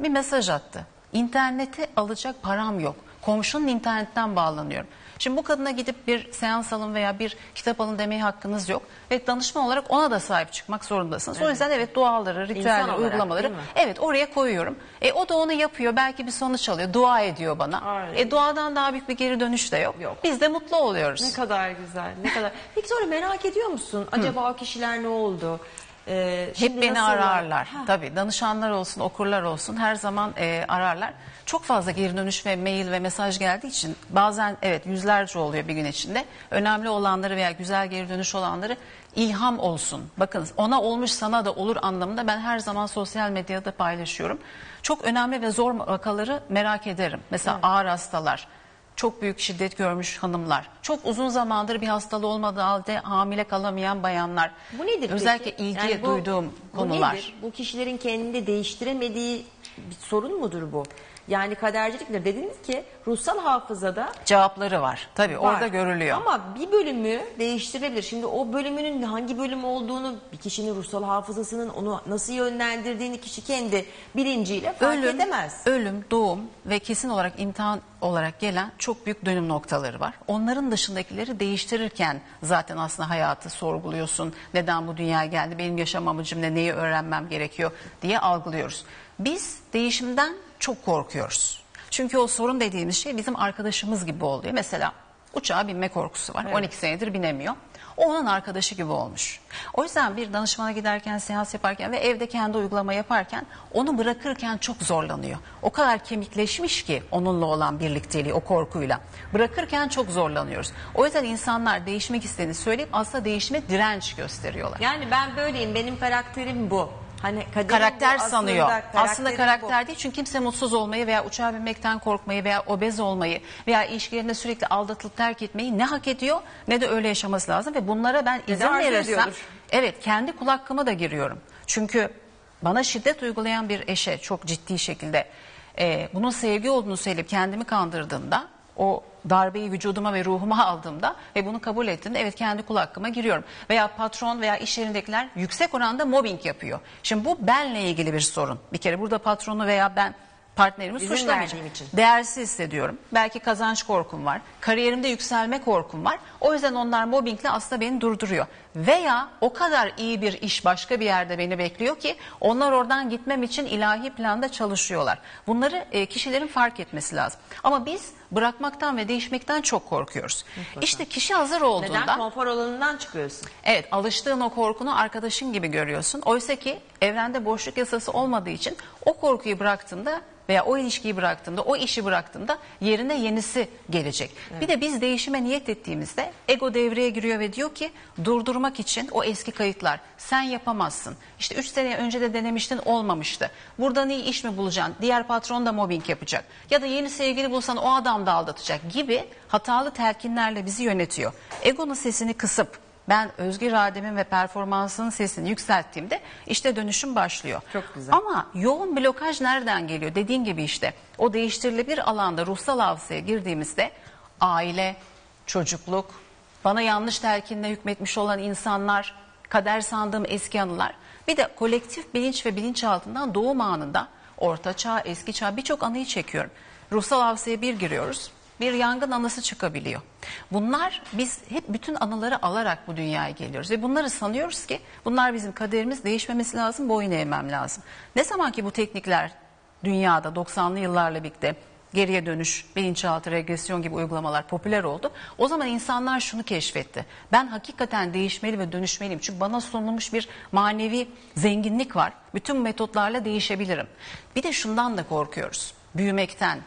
bir mesaj attı. İnterneti alacak param yok. Komşunun internetten bağlanıyorum. Şimdi bu kadına gidip bir seans alın veya bir kitap alın demeye hakkınız yok. Ve danışman olarak ona da sahip çıkmak zorundasınız. O yüzden evet duaları, ritüelleri, olarak, uygulamaları evet oraya koyuyorum. E, o da onu yapıyor. Belki bir sonuç alıyor. Dua ediyor bana. Ay. E, duadan daha büyük bir geri dönüş de yok. Yok. Biz de mutlu oluyoruz. Ne kadar güzel, ne kadar. Peki sonra merak ediyor musun? Acaba o kişiler ne oldu? Ee, Hep beni ararlar. Ha, Tabii danışanlar olsun, okurlar olsun her zaman e, ararlar. Çok fazla geri dönüş ve mail ve mesaj geldiği için bazen evet yüzlerce oluyor bir gün içinde. Önemli olanları veya güzel geri dönüş olanları ilham olsun. Bakın ona olmuş sana da olur anlamında ben her zaman sosyal medyada paylaşıyorum. Çok önemli ve zor vakaları merak ederim. Mesela ağır hastalar, çok büyük şiddet görmüş hanımlar, çok uzun zamandır bir hastalığı olmadığı halde hamile kalamayan bayanlar. Bu nedir Özellikle peki? ilgi Yani bu- duyduğum bu konular. nedir? Bu kişilerin kendini değiştiremediği bir sorun mudur bu? Yani kaderciliktir. Dediniz ki ruhsal hafızada Cevapları var. Tabii var. orada görülüyor. Ama bir bölümü değiştirebilir. Şimdi o bölümünün hangi bölüm olduğunu bir kişinin ruhsal hafızasının onu nasıl yönlendirdiğini kişi kendi bilinciyle fark ölüm, edemez. ölüm, doğum ve kesin olarak imtihan olarak gelen çok büyük dönüm noktaları var. Onların dışındakileri değiştirirken zaten aslında hayatı sorguluyorsun. Neden bu dünyaya geldi? Benim yaşam amacım ne? Neyi öğrenmem gerekiyor diye algılıyoruz. Biz değişimden çok korkuyoruz. Çünkü o sorun dediğimiz şey bizim arkadaşımız gibi oluyor. Mesela uçağa binme korkusu var. 12 senedir binemiyor. O onun arkadaşı gibi olmuş. O yüzden bir danışmana giderken, seans yaparken ve evde kendi uygulama yaparken onu bırakırken çok zorlanıyor. O kadar kemikleşmiş ki onunla olan birlikteliği, o korkuyla. Bırakırken çok zorlanıyoruz. O yüzden insanlar değişmek istediğini söyleyip aslında değişime direnç gösteriyorlar. Yani ben böyleyim, benim karakterim bu. Hani karakter bu, aslında sanıyor. Aslında bu. karakter değil çünkü kimse mutsuz olmayı veya uçağa binmekten korkmayı veya obez olmayı veya ilişkilerinde sürekli aldatılıp terk etmeyi ne hak ediyor ne de öyle yaşaması lazım ve bunlara ben izin arzu verirsem ediyordur. Evet kendi kul hakkıma da giriyorum. Çünkü bana şiddet uygulayan bir eşe çok ciddi şekilde e, bunun sevgi olduğunu söyleyip kendimi kandırdığımda o darbeyi vücuduma ve ruhuma aldığımda ve bunu kabul ettiğimde evet kendi kul hakkıma giriyorum. Veya patron veya iş yerindekiler yüksek oranda mobbing yapıyor. Şimdi bu benle ilgili bir sorun. Bir kere burada patronu veya ben partnerimi İzin suçlamayacağım. için. Değersiz hissediyorum. Belki kazanç korkum var. Kariyerimde yükselme korkum var. O yüzden onlar mobbingle aslında beni durduruyor. Veya o kadar iyi bir iş başka bir yerde beni bekliyor ki onlar oradan gitmem için ilahi planda çalışıyorlar. Bunları e, kişilerin fark etmesi lazım. Ama biz bırakmaktan ve değişmekten çok korkuyoruz. İşte kişi hazır olduğunda Neden? Konfor alanından çıkıyorsun. Evet alıştığın o korkunu arkadaşın gibi görüyorsun. Oysa ki evrende boşluk yasası olmadığı için o korkuyu bıraktığında veya o ilişkiyi bıraktığında, o işi bıraktığında yerine yenisi gelecek. Bir de biz değişime niyet ettiğimizde ego devreye giriyor ve diyor ki durdurmak için o eski kayıtlar sen yapamazsın. İşte 3 sene önce de denemiştin olmamıştı. Buradan iyi iş mi bulacaksın? Diğer patron da mobbing yapacak. Ya da yeni sevgili bulsan o adam da aldatacak gibi hatalı telkinlerle bizi yönetiyor. Egonun sesini kısıp ben özgür irademin ve performansının sesini yükselttiğimde işte dönüşüm başlıyor. Çok güzel. Ama yoğun blokaj nereden geliyor? Dediğin gibi işte o değiştirilebilir alanda ruhsal hafızaya girdiğimizde aile, çocukluk, bana yanlış telkinle hükmetmiş olan insanlar, kader sandığım eski anılar. Bir de kolektif bilinç ve bilinçaltından doğum anında orta çağ, eski çağ birçok anıyı çekiyorum. Ruhsal hafızaya bir giriyoruz. Bir yangın anısı çıkabiliyor. Bunlar biz hep bütün anıları alarak bu dünyaya geliyoruz ve bunları sanıyoruz ki bunlar bizim kaderimiz değişmemesi lazım, boyun eğmem lazım. Ne zaman ki bu teknikler dünyada 90'lı yıllarla birlikte geriye dönüş, bilinçaltı regresyon gibi uygulamalar popüler oldu. O zaman insanlar şunu keşfetti. Ben hakikaten değişmeli ve dönüşmeliyim. Çünkü bana sunulmuş bir manevi zenginlik var. Bütün metotlarla değişebilirim. Bir de şundan da korkuyoruz. Büyümekten,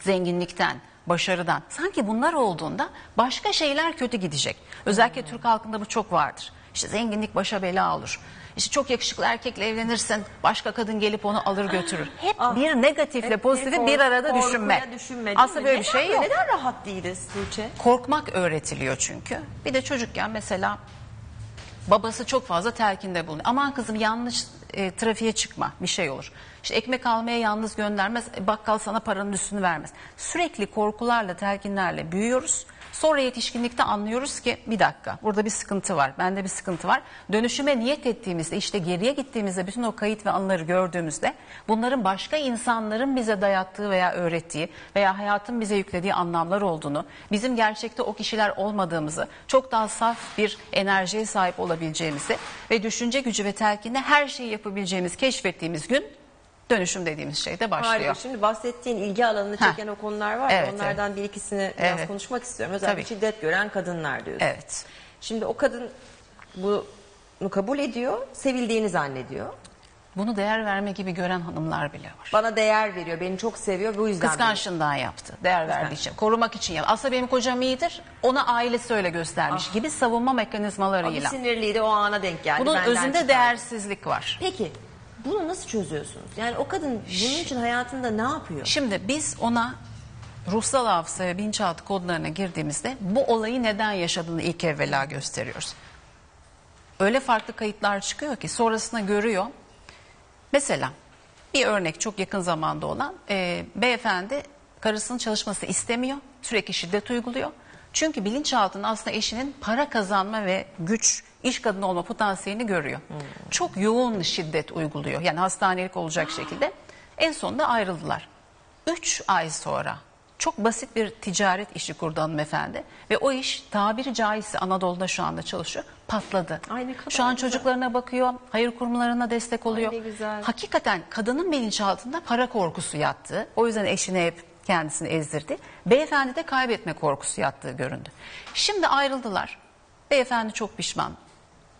zenginlikten, başarıdan. Sanki bunlar olduğunda başka şeyler kötü gidecek. Özellikle Türk halkında bu çok vardır. İşte zenginlik başa bela olur. İşte çok yakışıklı erkekle evlenirsin, başka kadın gelip onu alır götürür. Hep bir negatifle pozitifi bir arada korkuya düşünme. düşünme, değil Aslında mi? böyle bir Neden- şey yok. Neden rahat değiliz Tuğçe? Korkmak öğretiliyor çünkü. Bir de çocukken mesela babası çok fazla telkinde bulunuyor. Aman kızım yanlış e, trafiğe çıkma bir şey olur. İşte ekmek almaya yalnız göndermez, e, bakkal sana paranın üstünü vermez. Sürekli korkularla, telkinlerle büyüyoruz. Sonra yetişkinlikte anlıyoruz ki bir dakika burada bir sıkıntı var, bende bir sıkıntı var. Dönüşüme niyet ettiğimizde işte geriye gittiğimizde bütün o kayıt ve anıları gördüğümüzde bunların başka insanların bize dayattığı veya öğrettiği veya hayatın bize yüklediği anlamlar olduğunu, bizim gerçekte o kişiler olmadığımızı, çok daha saf bir enerjiye sahip olabileceğimizi ve düşünce gücü ve telkinle her şeyi yapabileceğimizi keşfettiğimiz gün dönüşüm dediğimiz şey de başlıyor. Harika. Şimdi bahsettiğin ilgi alanını Heh. çeken o konular var ya Evet, onlardan bir ikisini biraz Evet. konuşmak istiyorum. Özellikle Tabii. şiddet gören kadınlar diyorsun. Evet. Şimdi o kadın bunu kabul ediyor, sevildiğini zannediyor. Bunu değer verme gibi gören hanımlar bile var. Bana değer veriyor, beni çok seviyor bu yüzden. beni- Kıskançlığından yaptı. Değer verdiği için. Korumak için yaptı. Aslında benim kocam iyidir. Ona ailesi öyle göstermiş gibi savunma mekanizmalarıyla. sinirliydi o ana denk geldi. Bunun benden özünde çıkardı. değersizlik var. Peki bunu nasıl çözüyorsunuz? Yani o kadın bunun için hayatında ne yapıyor? Şimdi biz ona ruhsal hafıza ve bilinçaltı kodlarına girdiğimizde bu olayı neden yaşadığını ilk evvela gösteriyoruz. Öyle farklı kayıtlar çıkıyor ki sonrasında görüyor. Mesela bir örnek çok yakın zamanda olan e, beyefendi karısının çalışmasını istemiyor. Sürekli şiddet uyguluyor. Çünkü bilinçaltında aslında eşinin para kazanma ve güç, iş kadını olma potansiyelini görüyor. Çok yoğun şiddet uyguluyor. Yani hastanelik olacak şekilde. En sonunda ayrıldılar. 3 ay sonra çok basit bir ticaret işi kurdu hanımefendi. Ve o iş tabiri caizse Anadolu'da şu anda çalışıyor. Patladı. Ay şu an güzel. çocuklarına bakıyor, hayır kurumlarına destek oluyor. ne güzel. Hakikaten kadının bilinçaltında para korkusu yattı. O yüzden eşine hep kendisini ezdirdi. Beyefendi de kaybetme korkusu yattığı göründü. Şimdi ayrıldılar. Beyefendi çok pişman.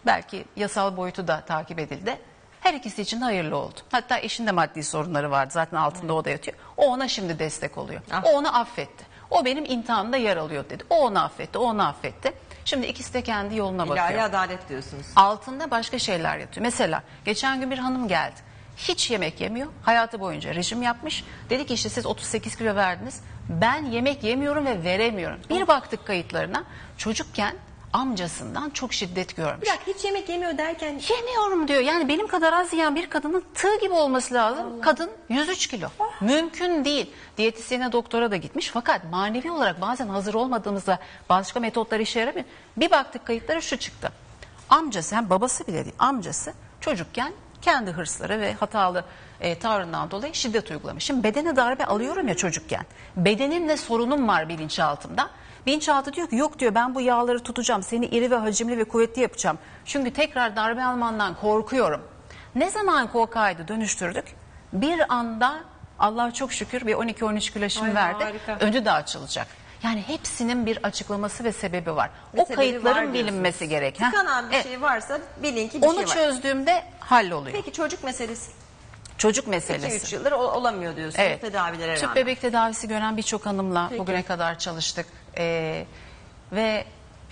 Belki yasal boyutu da takip edildi. Her ikisi için hayırlı oldu. Hatta eşin de maddi sorunları vardı. Zaten altında o da yatıyor. O ona şimdi destek oluyor. Ah. O onu affetti. O benim imtihanımda yer alıyor dedi. O onu affetti, o onu affetti. Şimdi ikisi de kendi yoluna bakıyor İlahi adalet diyorsunuz. altında başka şeyler yatıyor. Mesela geçen gün bir hanım geldi. Hiç yemek yemiyor. Hayatı boyunca rejim yapmış. Dedi ki işte siz 38 kilo verdiniz. Ben yemek yemiyorum ve veremiyorum. Bir baktık kayıtlarına. Çocukken amcasından çok şiddet görmüş. Bırak hiç yemek yemiyor derken Yemiyorum diyor. Yani benim kadar az yiyen bir kadının tığ gibi olması lazım. Kadın 103 kilo. Mümkün değil. Diyetisyene doktora da gitmiş. Fakat manevi olarak bazen hazır olmadığımızda başka metotlar işe yaramıyor. Bir baktık kayıtlara şu çıktı. Amcası hem babası bile değil amcası çocukken kendi hırsları ve hatalı e, tavrından dolayı şiddet uygulamış. Şimdi bedene darbe alıyorum ya çocukken. Bedenimle sorunum var bilinçaltımda. Bilinçaltı diyor ki yok diyor ben bu yağları tutacağım. Seni iri ve hacimli ve kuvvetli yapacağım. Çünkü tekrar darbe almandan korkuyorum. Ne zaman o kaydı dönüştürdük? Bir anda Allah çok şükür bir 12-13 kilo şimdi Ay, verdi. harika. Önü de açılacak. Yani hepsinin bir açıklaması ve sebebi var. Ve o sebebi var kayıtların diyorsunuz. bilinmesi gerek. tıkanan bir Evet. şey varsa bilin ki bir Onu şey var. çözdüğümde halloluyor. Peki çocuk meselesi. Çocuk 2-3 meselesi. yıldır ol- olamıyor diyorsunuz Evet. tedavilere Tüp rağmen. bebek tedavisi gören birçok hanımla Peki. bugüne kadar çalıştık. Ee, ve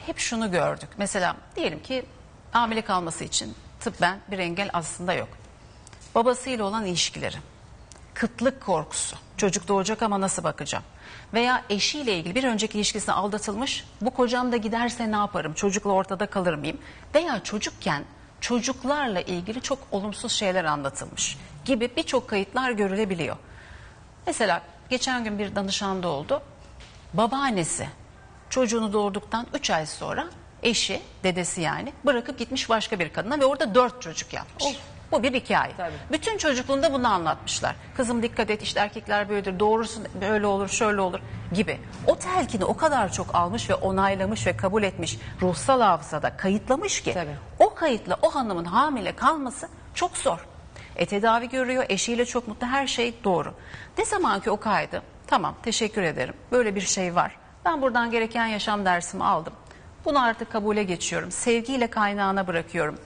hep şunu gördük. Mesela diyelim ki hamile kalması için tıbben bir engel aslında yok. Babasıyla olan ilişkileri, kıtlık korkusu, çocuk doğacak ama nasıl bakacağım? Veya eşiyle ilgili bir önceki ilişkisine aldatılmış, bu kocam da giderse ne yaparım, çocukla ortada kalır mıyım? Veya çocukken çocuklarla ilgili çok olumsuz şeyler anlatılmış gibi birçok kayıtlar görülebiliyor. Mesela geçen gün bir danışanda oldu. Babaannesi çocuğunu doğurduktan 3 ay sonra eşi, dedesi yani bırakıp gitmiş başka bir kadına ve orada 4 çocuk yapmış. Bu bir hikaye. Bütün çocukluğunda bunu anlatmışlar. Kızım dikkat et işte erkekler böyledir doğurursun böyle olur şöyle olur gibi. O telkini o kadar çok almış ve onaylamış ve kabul etmiş ruhsal hafızada kayıtlamış ki Tabii. o kayıtla o hanımın hamile kalması çok zor. E tedavi görüyor, eşiyle çok mutlu, her şey doğru. Ne zaman ki o kaydı, tamam teşekkür ederim, böyle bir şey var. Ben buradan gereken yaşam dersimi aldım. Bunu artık kabule geçiyorum, sevgiyle kaynağına bırakıyorum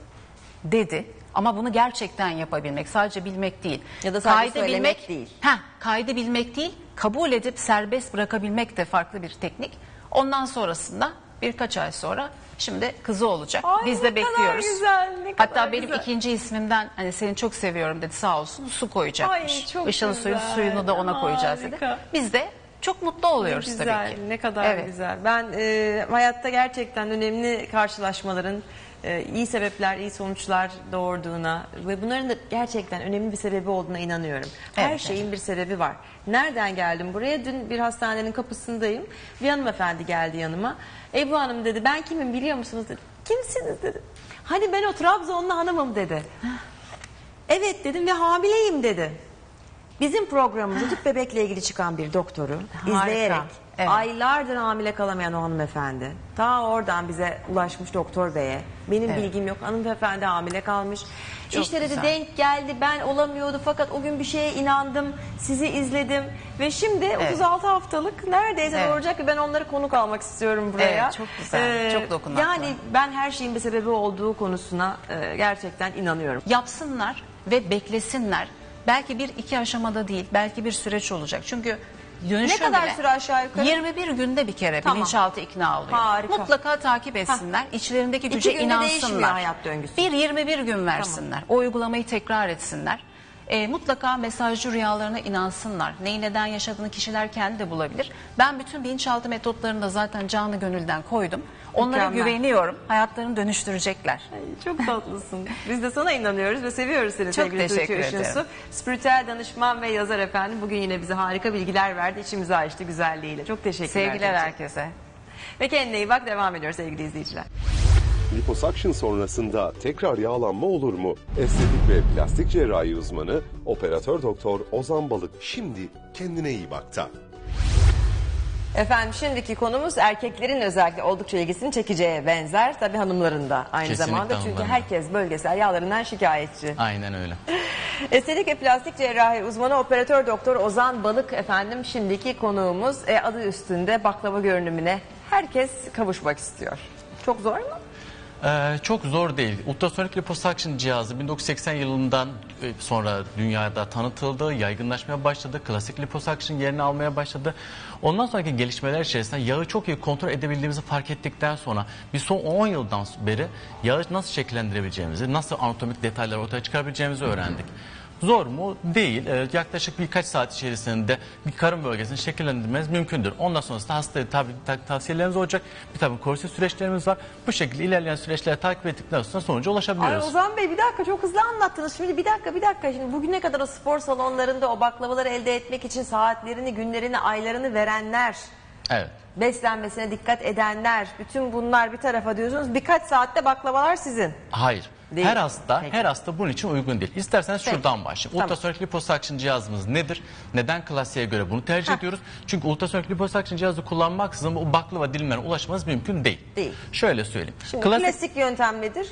dedi. Ama bunu gerçekten yapabilmek, sadece bilmek değil. Ya da sadece söylemek değil. Ha, kaydı bilmek değil, kabul edip serbest bırakabilmek de farklı bir teknik. Ondan sonrasında birkaç ay sonra şimdi kızı olacak. Ay, Biz de bekliyoruz. güzel, Hatta benim güzel. ikinci ismimden hani seni çok seviyorum dedi sağ olsun su koyacakmış. Ay, çok Işıl suyu güzel, suyunu da ona koyacağız dedi. harika. Biz de çok mutlu oluyoruz güzel, tabii ki. ne kadar Evet. güzel. Ben e, hayatta gerçekten önemli karşılaşmaların e, iyi sebepler, iyi sonuçlar doğurduğuna ve bunların da gerçekten önemli bir sebebi olduğuna inanıyorum. Her Evet, şeyin bir sebebi var. Nereden geldim buraya? Dün bir hastanenin kapısındayım. Bir hanımefendi geldi yanıma. Ebru Hanım dedi ben kimim biliyor musunuz dedi. Kimsiniz dedi. Hani ben o Trabzonlu hanımım dedi. Evet dedim ve hamileyim dedi. Bizim programımızda tüp bebekle ilgili çıkan bir doktoru Harika. izleyerek Evet. aylardır hamile kalamayan o hanımefendi ta oradan bize ulaşmış doktor beye. Benim Evet. bilgim yok hanımefendi hamile kalmış. Çok işte dedi güzel. denk geldi ben olamıyordu fakat o gün bir şeye inandım sizi izledim ve şimdi 36 haftalık neredeyse Evet. doğuracak ve ben onları konuk almak istiyorum buraya. Evet, çok güzel, çok dokunaklı. Yani ben her şeyin bir sebebi olduğu konusuna e, gerçekten inanıyorum. yapsınlar ve beklesinler. Belki bir iki aşamada değil, belki bir süreç olacak. Çünkü dönüşüm Ne kadar bile süre aşağı yukarı? 21 günde bir kere Tamam. bilinçaltı ikna oluyor. Harika. Mutlaka takip etsinler. içlerindeki güce günde değişmiyor inansınlar. hayat döngüsü. Bir 21 gün versinler. O uygulamayı tekrar etsinler. E, mutlaka mesajcı rüyalarına inansınlar. Neyi neden yaşadığını kişiler kendi de bulabilir. Ben bütün bilinçaltı metotlarını da zaten canı gönülden koydum. Onlara Mükemmel. güveniyorum. Hayatlarını dönüştürecekler. Ay, Çok tatlısın. Biz de sana inanıyoruz ve seviyoruz seni Çok sevgili teşekkür Tuğçe ederim. Işınsu. Spiritüel danışman ve yazar efendim. Bugün yine bize harika bilgiler verdi. İçimizi açtı güzelliğiyle. Çok teşekkürler. Sevgiler Tuğçe. herkese. Ve kendine iyi bak. Devam ediyoruz sevgili izleyiciler. Liposuction sonrasında tekrar yağlanma olur mu? Estetik ve plastik cerrahi uzmanı operatör doktor Ozan Balık şimdi kendine iyi bakta. Efendim şimdiki konumuz erkeklerin özellikle oldukça ilgisini çekeceğe benzer. Tabii hanımların da aynı Kesinlikle zamanda. Çünkü hanımların da. herkes bölgesel yağlarından şikayetçi. Aynen öyle. Estetik ve plastik cerrahi uzmanı operatör doktor Ozan Balık efendim şimdiki konuğumuz E, adı üstünde baklava görünümüne herkes kavuşmak istiyor. Çok zor mu? Ee, çok zor değil. Ultrasonik liposuction cihazı 1980 yılından sonra dünyada tanıtıldı, yaygınlaşmaya başladı. Klasik liposuction yerini almaya başladı. Ondan sonraki gelişmeler içerisinde yağı çok iyi kontrol edebildiğimizi fark ettikten sonra bir son 10 yıldan beri yağı nasıl şekillendirebileceğimizi, nasıl anatomik detayları ortaya çıkarabileceğimizi öğrendik. Zor mu? Değil. Ee, yaklaşık birkaç saat içerisinde bir karın bölgesini şekillendirmeniz mümkündür. Ondan sonrasında hastaya tabi ta- tavsiyeleriniz olacak. Bir tabi korse süreçlerimiz var. Bu şekilde ilerleyen süreçleri takip ettikten sonra sonuca Ay ulaşabiliyoruz. Ozan Bey bir dakika çok hızlı anlattınız. Şimdi bir dakika bir dakika. Şimdi bugüne kadar o spor salonlarında o baklavaları elde etmek için saatlerini, günlerini, aylarını verenler, Evet. beslenmesine dikkat edenler, bütün bunlar bir tarafa diyorsunuz. Birkaç saatte baklavalar sizin. Hayır. Değil. Her hasta Peki. her hasta bunun için uygun değil. İsterseniz Peki. şuradan başlayayım. Tamam. Ultrasonik liposuction cihazımız nedir? Neden klasiğe göre bunu tercih ediyoruz? Çünkü ultrasonik liposuction cihazı kullanmaksızın bu baklava dilimlerine ulaşmanız mümkün değil. Değil. Şöyle söyleyeyim. Şimdi Klasik- klasik yöntem nedir?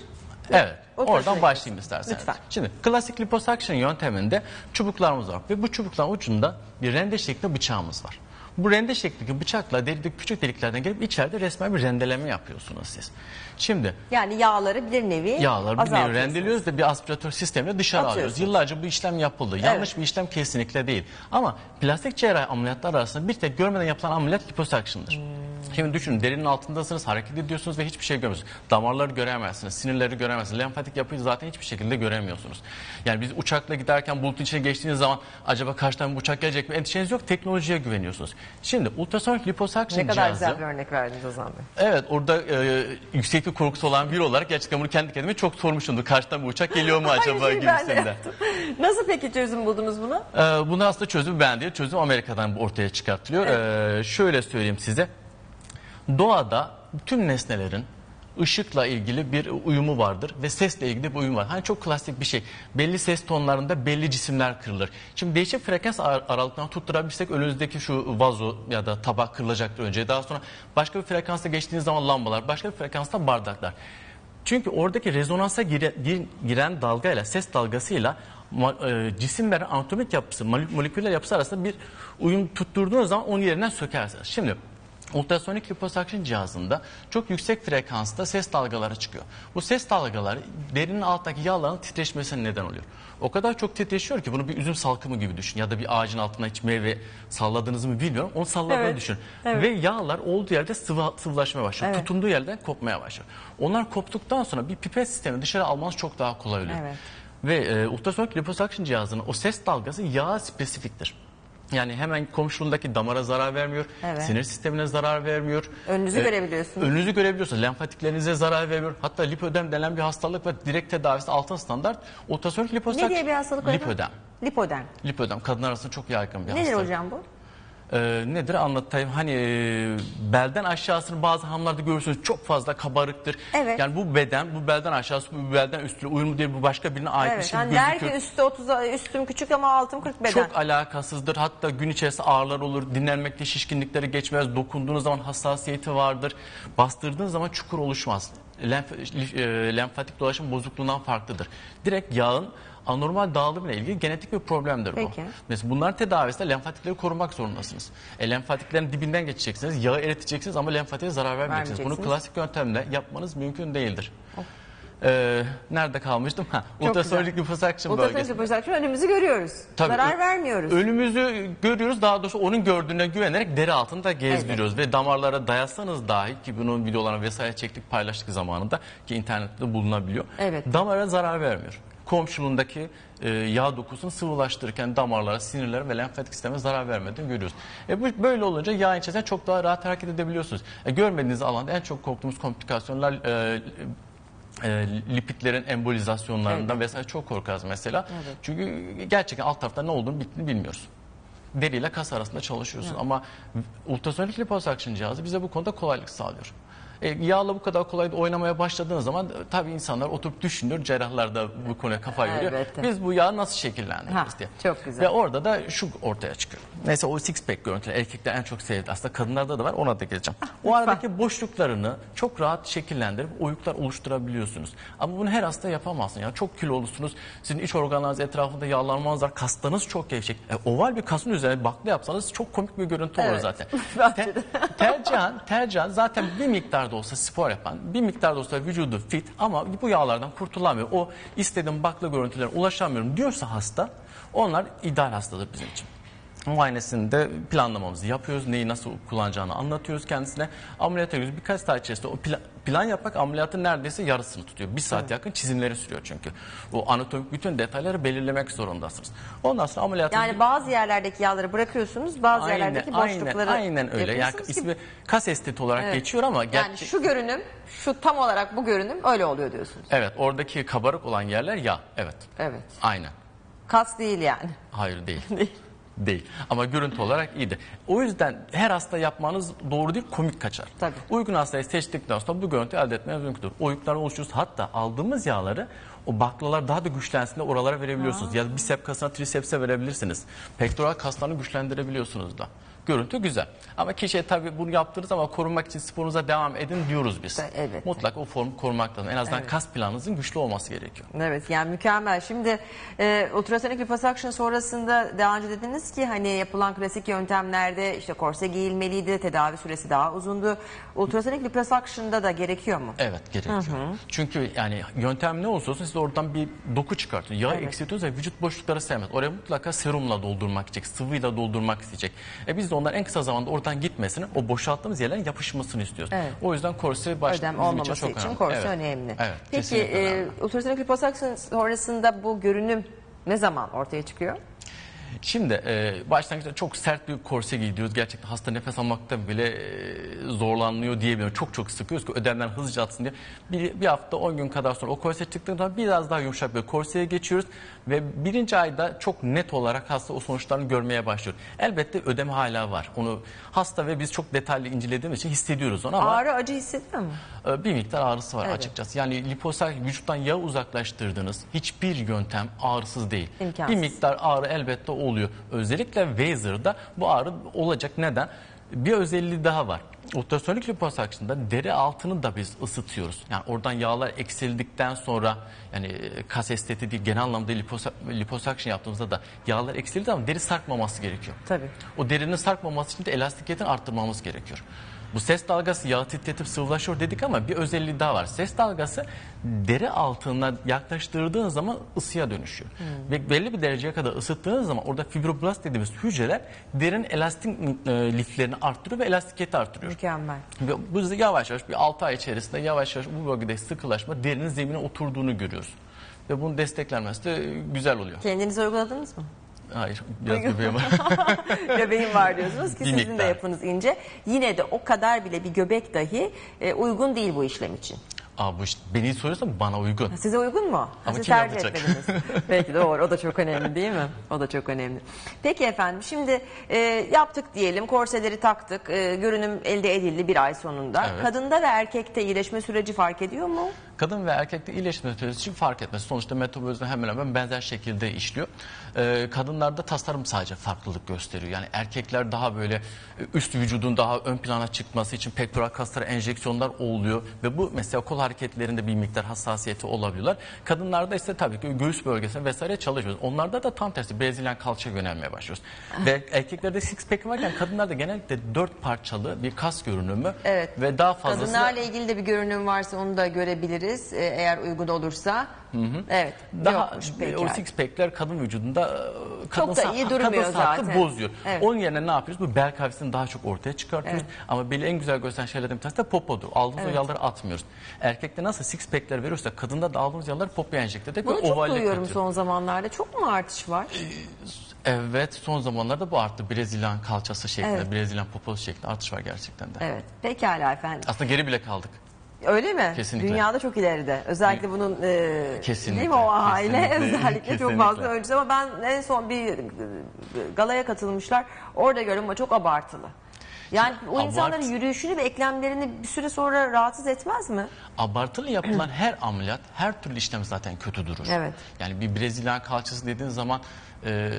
Evet. Oradan başlayayım isterseniz. Lütfen. Şimdi klasik liposuction yönteminde çubuklarımız var ve bu çubukların ucunda bir rende şeklinde bıçağımız var. Bu rende şeklindeki bıçakla derideki küçük deliklerden gelip içeride resmen bir rendeleme yapıyorsunuz siz. Şimdi Yani yağları bir nevi Yağları bir nevi azaltıyorsunuz. rendeliyoruz ve bir aspiratör sistemle dışarı Atıyorsunuz. alıyoruz. Yıllarca bu işlem yapıldı. Yanlış bir işlem kesinlikle değil. Ama plastik cerrahi ameliyatlar arasında bir tek görmeden yapılan ameliyat liposuction'dır. Hmm. Şimdi düşünün derinin altındasınız, hareket ediyorsunuz ve hiçbir şey görmüyorsunuz. Damarları göremezsiniz, sinirleri göremezsiniz. Lenfatik yapıyı zaten hiçbir şekilde göremiyorsunuz. Yani biz uçakla giderken bulutun içine geçtiğiniz zaman acaba karşıdan bir uçak gelecek mi? Endişeniz yok, teknolojiye güveniyorsunuz. Şimdi ultrasonik liposuction Ne kadar cihazı... güzel bir örnek verdiniz Ozan Bey. Evet orada e, yükseklik korkusu olan biri olarak gerçekten bunu kendi kendime çok sormuşumdur. Karşıdan bir uçak geliyor mu acaba Aynı şeyi ben de gibisinden. yaptım. Nasıl peki çözüm buldunuz bunu? E, bunu aslında çözümü ben değil, çözüm Amerika'dan ortaya çıkartılıyor. E, şöyle söyleyeyim size. Doğada tüm nesnelerin ışıkla ilgili bir uyumu vardır ve sesle ilgili bir uyum var. Hani çok klasik bir şey. Belli ses tonlarında belli cisimler kırılır. Şimdi değişik frekans ar- aralıklarını tutturabilirsek önünüzdeki şu vazo ya da tabak kırılacaktır önce. Daha sonra başka bir frekansa geçtiğiniz zaman lambalar, başka bir frekansta bardaklar. Çünkü oradaki rezonansa gire- gir- giren dalgayla, ses dalgasıyla e, cisimlerin anatomik yapısı, mole- moleküler yapısı arasında bir uyum tutturduğunuz zaman onu yerinden sökersiniz. Şimdi ultrasonik liposuction cihazında çok yüksek frekansta ses dalgaları çıkıyor. Bu ses dalgaları derinin altındaki yağların titreşmesine neden oluyor. O kadar çok titreşiyor ki bunu bir üzüm salkımı gibi düşün ya da bir ağacın altına hiç meyve salladığınızı mı bilmiyorum. Onu salladığını Evet, düşün. evet. Ve yağlar olduğu yerde sıvı, sıvılaşmaya başlıyor. Evet. Tutunduğu yerden kopmaya başlıyor. Onlar koptuktan sonra bir pipet sistemi dışarı almanız çok daha kolay oluyor. Evet. Ve e, ultrasonik liposuction cihazının o ses dalgası yağa spesifiktir. Yani hemen komşuluğundaki damara zarar vermiyor, Evet. sinir sistemine zarar vermiyor. Önünüzü görebiliyorsunuz. Önünüzü görebiliyorsunuz. Lenfatiklerinize zarar vermiyor. Hatta lipödem denen bir hastalık var. Direkt tedavisi altın standart. Ultrasonik liposuction. Ne diye bir hastalık var? efendim? Lipödem. Lipödem. Lipödem kadınlar arasında çok yaygın bir Nedir hastalık. hocam bu? Ee, nedir anlatayım. Hani e, belden aşağısını bazı hamlarda görürsünüz çok fazla kabarıktır. Evet. Yani bu beden, bu belden aşağısı, bu belden üstü uyumlu değil, bu başka birine ait bir Evet. şey Yani gibi der gözüküyor. ki üstü 30 üstüm küçük ama altım 40 beden. Çok alakasızdır. Hatta gün içerisinde ağrılar olur. Dinlenmekte şişkinlikleri geçmez. Dokunduğunuz zaman hassasiyeti vardır. Bastırdığınız zaman çukur oluşmaz. Lenf, e, lenfatik dolaşım bozukluğundan farklıdır. Direkt yağın anormal dağılımıyla ilgili genetik bir problemdir bu. Peki. Mesela bunların tedavisinde lenfatikleri korumak zorundasınız. E, lenfatiklerin dibinden geçeceksiniz. Yağı eriteceksiniz ama lenfatiğe zarar vermeyeceksiniz. Bunu klasik yöntemle yapmanız mümkün değildir. Ee, nerede kalmıştım? Ha, Çok ultrasonik güzel. Ultrasonik bölgesi. liposuction önümüzü görüyoruz. Tabii, Zarar vermiyoruz. Önümüzü görüyoruz daha doğrusu onun gördüğüne güvenerek deri altında gezdiriyoruz ve damarlara dayasanız dahi ki bunun videolarını vesaire çektik paylaştık zamanında ki internette bulunabiliyor. Evet. Damara zarar vermiyor. Komşuluğundaki e, yağ dokusunu sıvılaştırırken damarlara, sinirlere ve lenfatik sisteme zarar vermediğini görüyoruz. E bu böyle olunca yağ içerisinde çok daha rahat hareket edebiliyorsunuz. E, görmediğiniz alanda en çok korktuğumuz komplikasyonlar e, e, lipidlerin embolizasyonlarından vesaire çok korkarız mesela. Çünkü gerçekten alt tarafta ne olduğunu bittiğini bilmiyoruz. Deriyle kas arasında çalışıyorsun ama ultrasonik liposuction cihazı bize bu konuda kolaylık sağlıyor. E, yağla bu kadar kolay oynamaya başladığın zaman e, tabii insanlar oturup düşünüyor. Cerrahlar da bu konuya kafa yoruyor. Elbette. Biz bu yağı nasıl şekillendiririz Ha, diye. çok güzel. Ve orada da şu ortaya çıkıyor. Mesela o six pack görüntüler erkekler en çok sevdi. Aslında kadınlarda da var ona da geleceğim. o aradaki boşluklarını çok rahat şekillendirip oyuklar oluşturabiliyorsunuz. Ama bunu her hasta yapamazsın. Yani çok kilolusunuz. Sizin iç organlarınız etrafında yağlanmanız var. Kaslarınız çok gevşek. E, oval bir kasın üzerine bakla yapsanız çok komik bir görüntü olur Evet. zaten. Bence de. tercihen, tercihen zaten bir miktarda olsa spor yapan, bir miktarda olsa vücudu fit ama bu yağlardan kurtulamıyor. O istediğim bakla görüntülerine ulaşamıyorum diyorsa hasta onlar ideal hastadır bizim için. Muayenesinde planlamamızı yapıyoruz. Neyi nasıl kullanacağını anlatıyoruz kendisine. Ameliyata giriyoruz. Birkaç saat içerisinde o plan, plan yapmak ameliyatın neredeyse yarısını tutuyor. Bir saat yakın çizimleri sürüyor çünkü. O anatomik bütün detayları belirlemek zorundasınız. Ondan sonra ameliyatın Yani bazı yerlerdeki yağları bırakıyorsunuz, bazı yerlerdeki boşlukları aynen, aynen öyle. Yani ki- ismi kas esteti olarak Evet. geçiyor ama Yani gerçek- şu görünüm, şu tam olarak bu görünüm öyle oluyor diyorsunuz. Evet oradaki kabarık olan yerler yağ. Evet. Evet. Aynen. Kas değil yani. Hayır değil. değil. Ama görüntü olarak iyiydi. O yüzden her hasta yapmanız doğru değil, komik kaçar. Tabii. Uygun hastayı seçtikten sonra bu görüntüyü elde etmeniz mümkündür. Oyukları oluştururuz. Hatta aldığımız yağları o baklalar daha da güçlensin de oralara verebiliyorsunuz. Ya bisep kasına, trisepse verebilirsiniz. Pektoral kaslarını güçlendirebiliyorsunuz da. Görüntü güzel. Ama kişiye tabii bunu yaptınız ama korunmak için sporunuza devam edin diyoruz biz. Evet. Mutlaka o formu korumak lazım. En azından kas planınızın güçlü olması gerekiyor. Evet yani mükemmel. Şimdi e, ultrasonik liposuction sonrasında daha önce dediniz ki hani yapılan klasik yöntemlerde işte korse giyilmeliydi, tedavi süresi daha uzundu. Ultrasonik liposuction'da da gerekiyor mu? Evet gerekiyor. Çünkü yani yöntem ne olursa olsun siz oradan bir doku çıkartıyorsunuz. Yağı Evet. eksiltiyorsunuz ve vücut boşlukları sevmez. Oraya mutlaka serumla doldurmak isteyecek, sıvıyla doldurmak isteyecek. E biz de onların en kısa zamanda oradan gitmesini, o boşalttığımız yerlerin yapışmasını istiyoruz. Evet. O yüzden korse baş, Ödem bizim olmaması çok için, önemli. korse Evet. önemli. Evet, Peki e, ultrasonik liposuction sonrasında bu görünüm ne zaman ortaya çıkıyor? Şimdi e, başlangıçta çok sert bir korse giyiyoruz. Gerçekten hasta nefes almakta bile e, zorlanıyor diyebilirim. Çok çok sıkıyoruz ki ödemden hızlıca atsın diye. Bir, bir hafta 10 gün kadar sonra o korse çıktıktan sonra biraz daha yumuşak bir korseye geçiyoruz. Ve birinci ayda çok net olarak hasta o sonuçlarını görmeye başlıyor. Elbette ödem hala var. Onu hasta ve biz çok detaylı incelediğimiz için hissediyoruz onu ama Ağrı acı hissediyor mu? e, bir miktar ağrısı var Evet. açıkçası. Yani liposak vücuttan yağ uzaklaştırdığınız hiçbir yöntem ağrısız değil. İmkansız. Bir miktar ağrı elbette oluyor. Özellikle Wazer'da bu ağrı olacak. Neden? Bir özelliği daha var. Ultrasonik liposuction'da deri altını da biz ısıtıyoruz. Yani oradan yağlar eksildikten sonra yani e, kas esteti değil genel anlamda liposuction yaptığımızda da yağlar eksildi ama deri sarkmaması gerekiyor. Tabii. O derinin sarkmaması için de elastikiyetini arttırmamız gerekiyor. Bu ses dalgası yağı titretip sıvılaşıyor dedik ama bir özelliği daha var. Ses dalgası deri altına yaklaştırdığın zaman ısıya dönüşüyor. Ve belli bir dereceye kadar ısıttığınız zaman orada fibroblast dediğimiz hücreler derin elastik e, liflerini arttırıyor ve elastikiyeti arttırıyor. Mükemmel. Ve bu yavaş yavaş bir 6 ay içerisinde yavaş yavaş bu bölgede sıkılaşma derinin zemine oturduğunu görüyoruz. Ve bunun desteklenmesi de güzel oluyor. Kendiniz uyguladınız mı? Hayır, biraz bebeğim var. Göbeğim var diyorsunuz ki Bir sizin de miktar. yapınız ince. Yine de o kadar bile bir göbek dahi e, uygun değil bu işlem için. Aa, bu işte beni soruyorsan bana uygun. Size uygun mu? Ha, Ama Siz kim tercih yapacak? etmediniz. Peki doğru o da çok önemli değil mi? O da çok önemli. Peki efendim şimdi e, yaptık diyelim korseleri taktık e, görünüm elde edildi bir ay sonunda. Evet. Kadında ve erkekte iyileşme süreci fark ediyor mu? Kadın ve erkekte iyileşme süresi için fark etmez. Sonuçta metabolizma hemen hemen benzer şekilde işliyor. Ee, kadınlarda tasarım sadece farklılık gösteriyor. Yani erkekler daha böyle e, üst vücudun daha ön plana çıkması için pektoral kaslara enjeksiyonlar oluyor. Ve bu mesela kol hareketlerinde bir miktar hassasiyeti olabiliyorlar. Kadınlarda ise tabii ki göğüs bölgesine vesaire çalışıyoruz. Onlarda da tam tersi Brezilyan kalça yönelmeye başlıyoruz. ve erkeklerde six pack varken kadınlarda genellikle dört parçalı bir kas görünümü Evet. ve daha fazlası Kadınlarla ilgili de bir görünüm varsa onu da görebiliriz e, eğer uygun olursa. Evet. daha yokmuş peki. o six pack'ler kadın vücudunda e, kadın, da iyi durmuyor kadın zaten. bozuyor. Evet. Onun yerine ne yapıyoruz? Bu bel kavgesini daha çok ortaya çıkartıyoruz. Ama beli en güzel gösteren şeylerden bir tanesi de popodur. Aldığımız o yağları atmıyoruz. Erkekte nasıl six pack'ler veriyorsak kadında da aldığımız yağları popoya enjekte ederek Bunu çok duyuyorum katıyoruz. son zamanlarda. Çok mu artış var? Evet son zamanlarda bu arttı. Brezilyan kalçası şeklinde, Evet. Brezilyan poposu şeklinde artış var gerçekten de. Evet. Pekala efendim. Aslında geri bile kaldık. Öyle mi? Kesinlikle. Dünyada çok ileride. Özellikle bunun e, Kesinlikle, değil mi o aile kesinlikle, özellikle çok kesinlikle. fazla öncesi ama ben en son bir e, galaya katılmışlar. Orada gördüm ama çok abartılı. Yani o Abart- insanların yürüyüşünü ve eklemlerini bir süre sonra rahatsız etmez mi? Abartılı yapılan her ameliyat, her türlü işlem zaten kötü durur. Evet. Yani bir Brezilyan kalçası dediğin zaman e,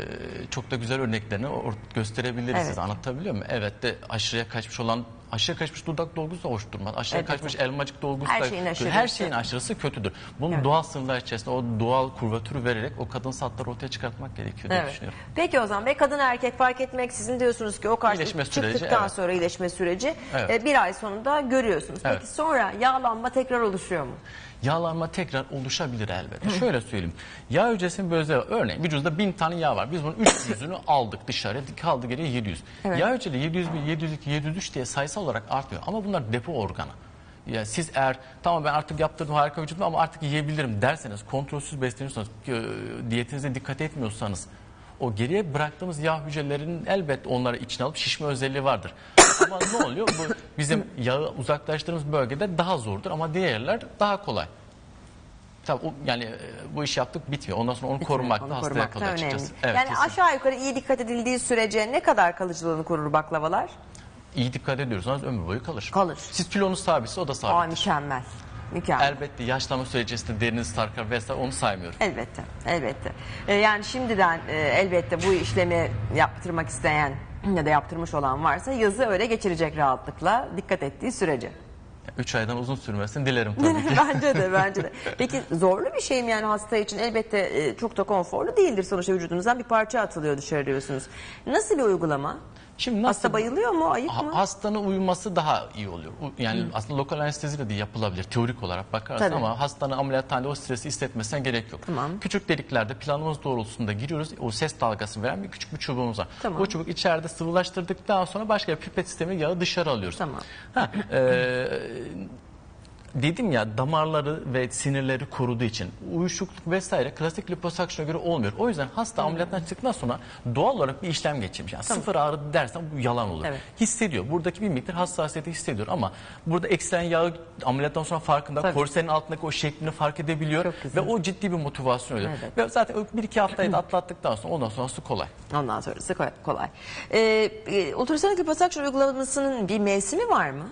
çok da güzel örneklerini gösterebiliriz Evet. size. Anlatabiliyor muyum? Evet de aşırıya kaçmış olan, aşırıya kaçmış dudak dolgusu da hoş durmaz. Aşırıya Evet. kaçmış elmacık dolgusu Her da şeyin aşırısı. Her şeyin aşırısı kötüdür. Bunun Evet. doğal sınırlar içerisinde o doğal kurvatürü vererek o kadın satları ortaya çıkartmak gerekiyor diye Evet. düşünüyorum. Peki o zaman ve kadın erkek fark etmeksizin diyorsunuz ki o karşılık İyileşme süreci, çıktıktan evet. sonra iyileşme süreci Evet. e, bir ay sonunda görüyorsunuz. Peki Evet. sonra yağlanma tekrar oluşuyor mu? Yağlanma tekrar oluşabilir elbette. Şöyle söyleyeyim. Yağ hücresinin var. Örneğin vücudda 1000 tane yağ var. Biz bunun 300'ünü aldık dışarıya kaldı geriye 700. Yağ hücreleri 701, 702, 703 diye sayısal olarak artmıyor. Ama bunlar depo organı. Ya siz eğer tamam ben artık yaptırdım harika vücudum ama artık yiyebilirim derseniz, kontrolsüz besleniyorsanız, e, diyetinize dikkat etmiyorsanız o geriye bıraktığımız yağ hücrelerinin elbet onları içine alıp şişme özelliği vardır. Ama ne oluyor? Bu bizim yağı uzaklaştırdığımız bölgede daha zordur ama diğer yerler daha kolay. Tabii o, yani e, bu iş yaptık bitmiyor. Ondan sonra onu korumak Onu da hastaya korumak da kalıyor açıkçası. önemli. Evet, yani kesin. aşağı yukarı iyi dikkat edildiği sürece ne kadar kalıcılığını korur baklavalar? İyi dikkat ediyorsanız ömür boyu kalır. Kalır. Siz kilonuz sabitse o da sabit. Aa mükemmel. Mükemmel. Elbette yaşlanma sürecinde deriniz sarkar vesaire onu saymıyorum. Elbette, elbette. Ee, yani şimdiden e, elbette bu işlemi yaptırmak isteyen ya da yaptırmış olan varsa yazı öyle geçirecek rahatlıkla dikkat ettiği sürece. 3 aydan uzun sürmesini dilerim tabii ki. bence de, bence de. Peki zorlu bir şey mi yani hasta için? Elbette e, çok da konforlu değildir sonuçta vücudunuzdan bir parça atılıyor dışarı diyorsunuz. Nasıl bir uygulama? Şimdi nasıl Hasta bayılıyor mu, ayık Ha- mı? Hastanın uyuması daha iyi oluyor. U- Yani aslında lokal anesteziyle de yapılabilir teorik olarak bakarsan Tabii. ama hastanın ameliyathanede o stresi hissetmesine gerek yok. Tamam. Küçük deliklerde planımız doğrultusunda giriyoruz. O ses dalgasını veren bir küçük bir çubuğumuz var. Tamam. O çubuk içeride sıvılaştırdıktan sonra başka bir pipet sistemi yağı dışarı alıyoruz. Tamam. Ha, e, dedim ya damarları ve sinirleri koruduğu için uyuşukluk vesaire klasik liposuction'a göre olmuyor. O yüzden hasta ameliyattan çıktıktan sonra doğal olarak bir işlem geçirmiş. Yani sıfır ağrı dersen bu yalan olur. Evet. Hissediyor. Buradaki bir miktar hassasiyeti hissediyor ama burada eksilen yağı ameliyattan sonra farkında Tabii. korsenin altındaki o şeklini fark edebiliyor Çok güzel. ve o ciddi bir motivasyon oluyor. Evet. Ve zaten bir iki haftayı da atlattıktan sonra ondan sonrası kolay. Ondan sonrası kolay. kolay. Ee, e, ultrasonik liposuction uygulamasının bir mevsimi var mı?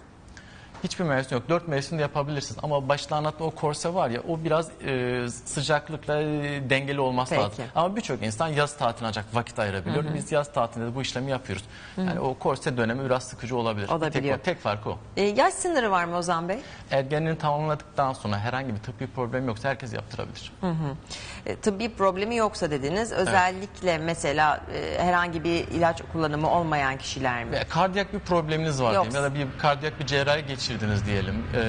Hiçbir mevsim yok. Dört mevsimde yapabilirsiniz. Ama başta anlattığım o korse var ya o biraz e, sıcaklıkla e, dengeli olması Peki. lazım. Ama birçok insan yaz tatiline ancak vakit ayırabiliyor. Biz yaz tatilinde de bu işlemi yapıyoruz. Yani o korse dönemi biraz sıkıcı olabilir. Olabiliyor. Tek, tek farkı o. Ee, yaş sınırı var mı Ozan Bey? Ergenliğini tamamladıktan sonra herhangi bir tıbbi problem yoksa herkes yaptırabilir. E, tıbbi problemi yoksa dediniz. Özellikle mesela e, herhangi bir ilaç kullanımı olmayan kişiler mi? Ve kardiyak bir probleminiz var Yoksa. diyelim ya da bir kardiyak bir cerrahi geçirdiniz diyelim Ee,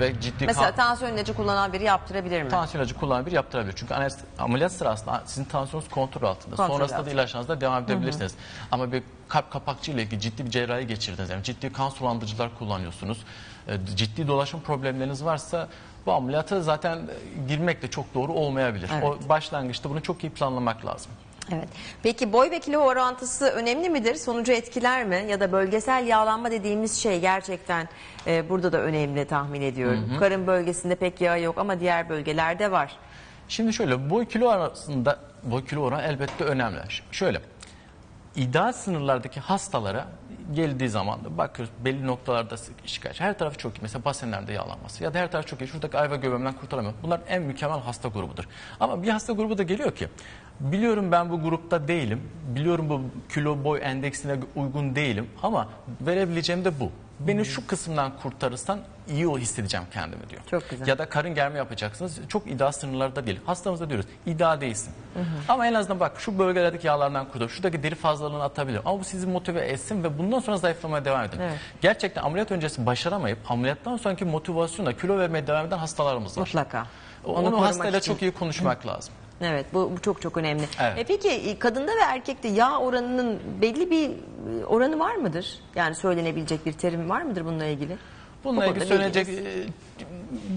ve ciddi Mesela kan- tansiyon ilacı kullanan biri yaptırabilir mi? Tansiyon ilacı kullanan bir yaptırabilir. Çünkü ameliyat, ameliyat sırasında sizin tansiyonunuz kontrol altında. Kontrol Sonrasında altında. da ilaçlarınızda devam edebilirsiniz. Ama bir kalp kapakçı ile ilgili ciddi bir cerrahi geçirdiniz. Yani ciddi kan sulandırıcılar kullanıyorsunuz. e, Ciddi dolaşım problemleriniz varsa bu ameliyata zaten e, girmek de çok doğru olmayabilir. Evet. O başlangıçta bunu çok iyi planlamak lazım. Evet. Peki boy ve kilo orantısı önemli midir? Sonucu etkiler mi? Ya da bölgesel yağlanma dediğimiz şey gerçekten e, burada da önemli tahmin ediyorum. Karın bölgesinde pek yağ yok ama diğer bölgelerde var. Şimdi şöyle boy kilo arasında boy kilo oranı elbette önemli. Şöyle ideal sınırlardaki hastalara geldiği zaman bakıyoruz belli noktalarda şikayet. Her tarafı çok iyi. Mesela basenlerde yağlanması ya da her taraf çok iyi. Şuradaki ayva göbeğimden kurtulamıyorum. Bunlar en mükemmel hasta grubudur. Ama bir hasta grubu da geliyor ki biliyorum ben bu grupta değilim. Biliyorum bu kilo boy endeksine uygun değilim ama verebileceğim de bu. Beni şu kısımdan kurtarırsan iyi o hissedeceğim kendimi diyor. Çok güzel. Ya da karın germe yapacaksınız. Çok ideal sınırlarda değil. Hastamıza diyoruz ideal değilsin. Ama en azından bak şu bölgelerdeki yağlardan kurtul. Şuradaki deri fazlalığını atabilir. Ama bu sizi motive etsin ve bundan sonra zayıflamaya devam edin. Evet. Gerçekten ameliyat öncesi başaramayıp ameliyattan sonraki motivasyonla kilo vermeye devam eden hastalarımız var. Mutlaka. Onu, korumak hastayla için. çok iyi konuşmak lazım. Evet bu, bu çok çok önemli. Evet. E peki e, kadında ve erkekte yağ oranının belli bir e, oranı var mıdır? Yani söylenebilecek bir terim var mıdır bununla ilgili? Bununla Bu ilgili söylenecek e,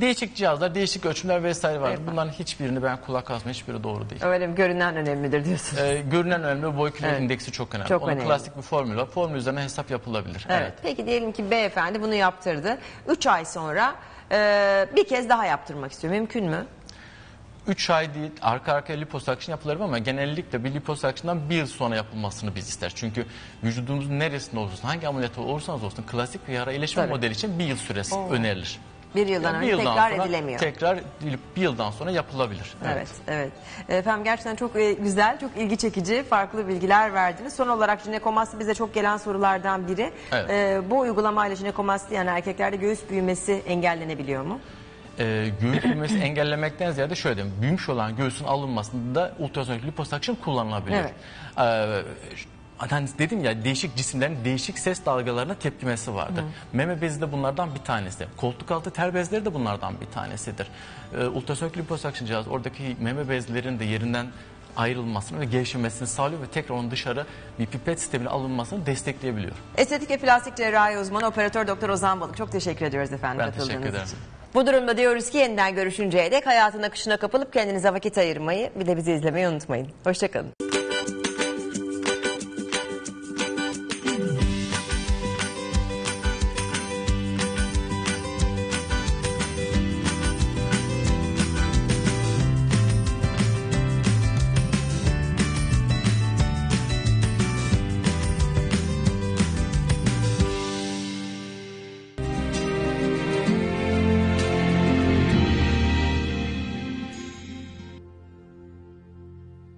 değişik cihazlar, değişik ölçümler vesaire var. Evet. Bunların hiçbirini ben kulak asma, hiçbiri doğru değil. Öyle mi? Görünen önemlidir diyorsunuz. Ee, görünen önemli boy kilo Evet. indeksi çok önemli. Çok Onun önemli. klasik bir formül var. Formül üzerine hesap yapılabilir. Evet. Peki diyelim ki beyefendi bunu yaptırdı. 3 ay sonra e, bir kez daha yaptırmak istiyor. Mümkün mü? 3 ay değil arka arkaya liposuction yapılır ama genellikle bir liposuction'dan bir yıl sonra yapılmasını biz isteriz. Çünkü vücudumuzun neresinde olursa hangi ameliyat olursanız olsun klasik bir yara iyileşme Tabii. modeli için bir yıl süresi önerilir. Bir yıldan Yani önce yıldan tekrar sonra edilemiyor. Tekrar bir yıldan sonra yapılabilir. Evet, evet. Efendim gerçekten çok e, güzel, çok ilgi çekici, farklı bilgiler verdiniz. Son olarak jinekomasti bize çok gelen sorulardan biri. Evet. E, bu uygulamayla jinekomasti yani erkeklerde göğüs büyümesi engellenebiliyor mu? Ee, göğüs büyümesi engellemekten ziyade şöyle diyeyim. Büyümüş olan göğsün alınmasında ultrasonik liposuction kullanılabiliyor. Evet. Ee, Hani dedim ya değişik cisimlerin değişik ses dalgalarına tepkimesi vardır. Meme bezi de bunlardan bir tanesi. Koltuk altı ter bezleri de bunlardan bir tanesidir. Ee, ultrasonik liposuction cihazı oradaki meme bezlerin de yerinden ayrılmasını ve gevşemesini sağlıyor ve tekrar onun dışarı bir pipet sistemine alınmasını destekleyebiliyor. Estetik ve plastik cerrahi uzmanı operatör doktor Ozan Balık. Çok teşekkür ediyoruz efendim Ben teşekkür ederim. için. Bu durumda diyoruz ki yeniden görüşünceye dek hayatın akışına kapılıp kendinize vakit ayırmayı bir de bizi izlemeyi unutmayın. Hoşçakalın.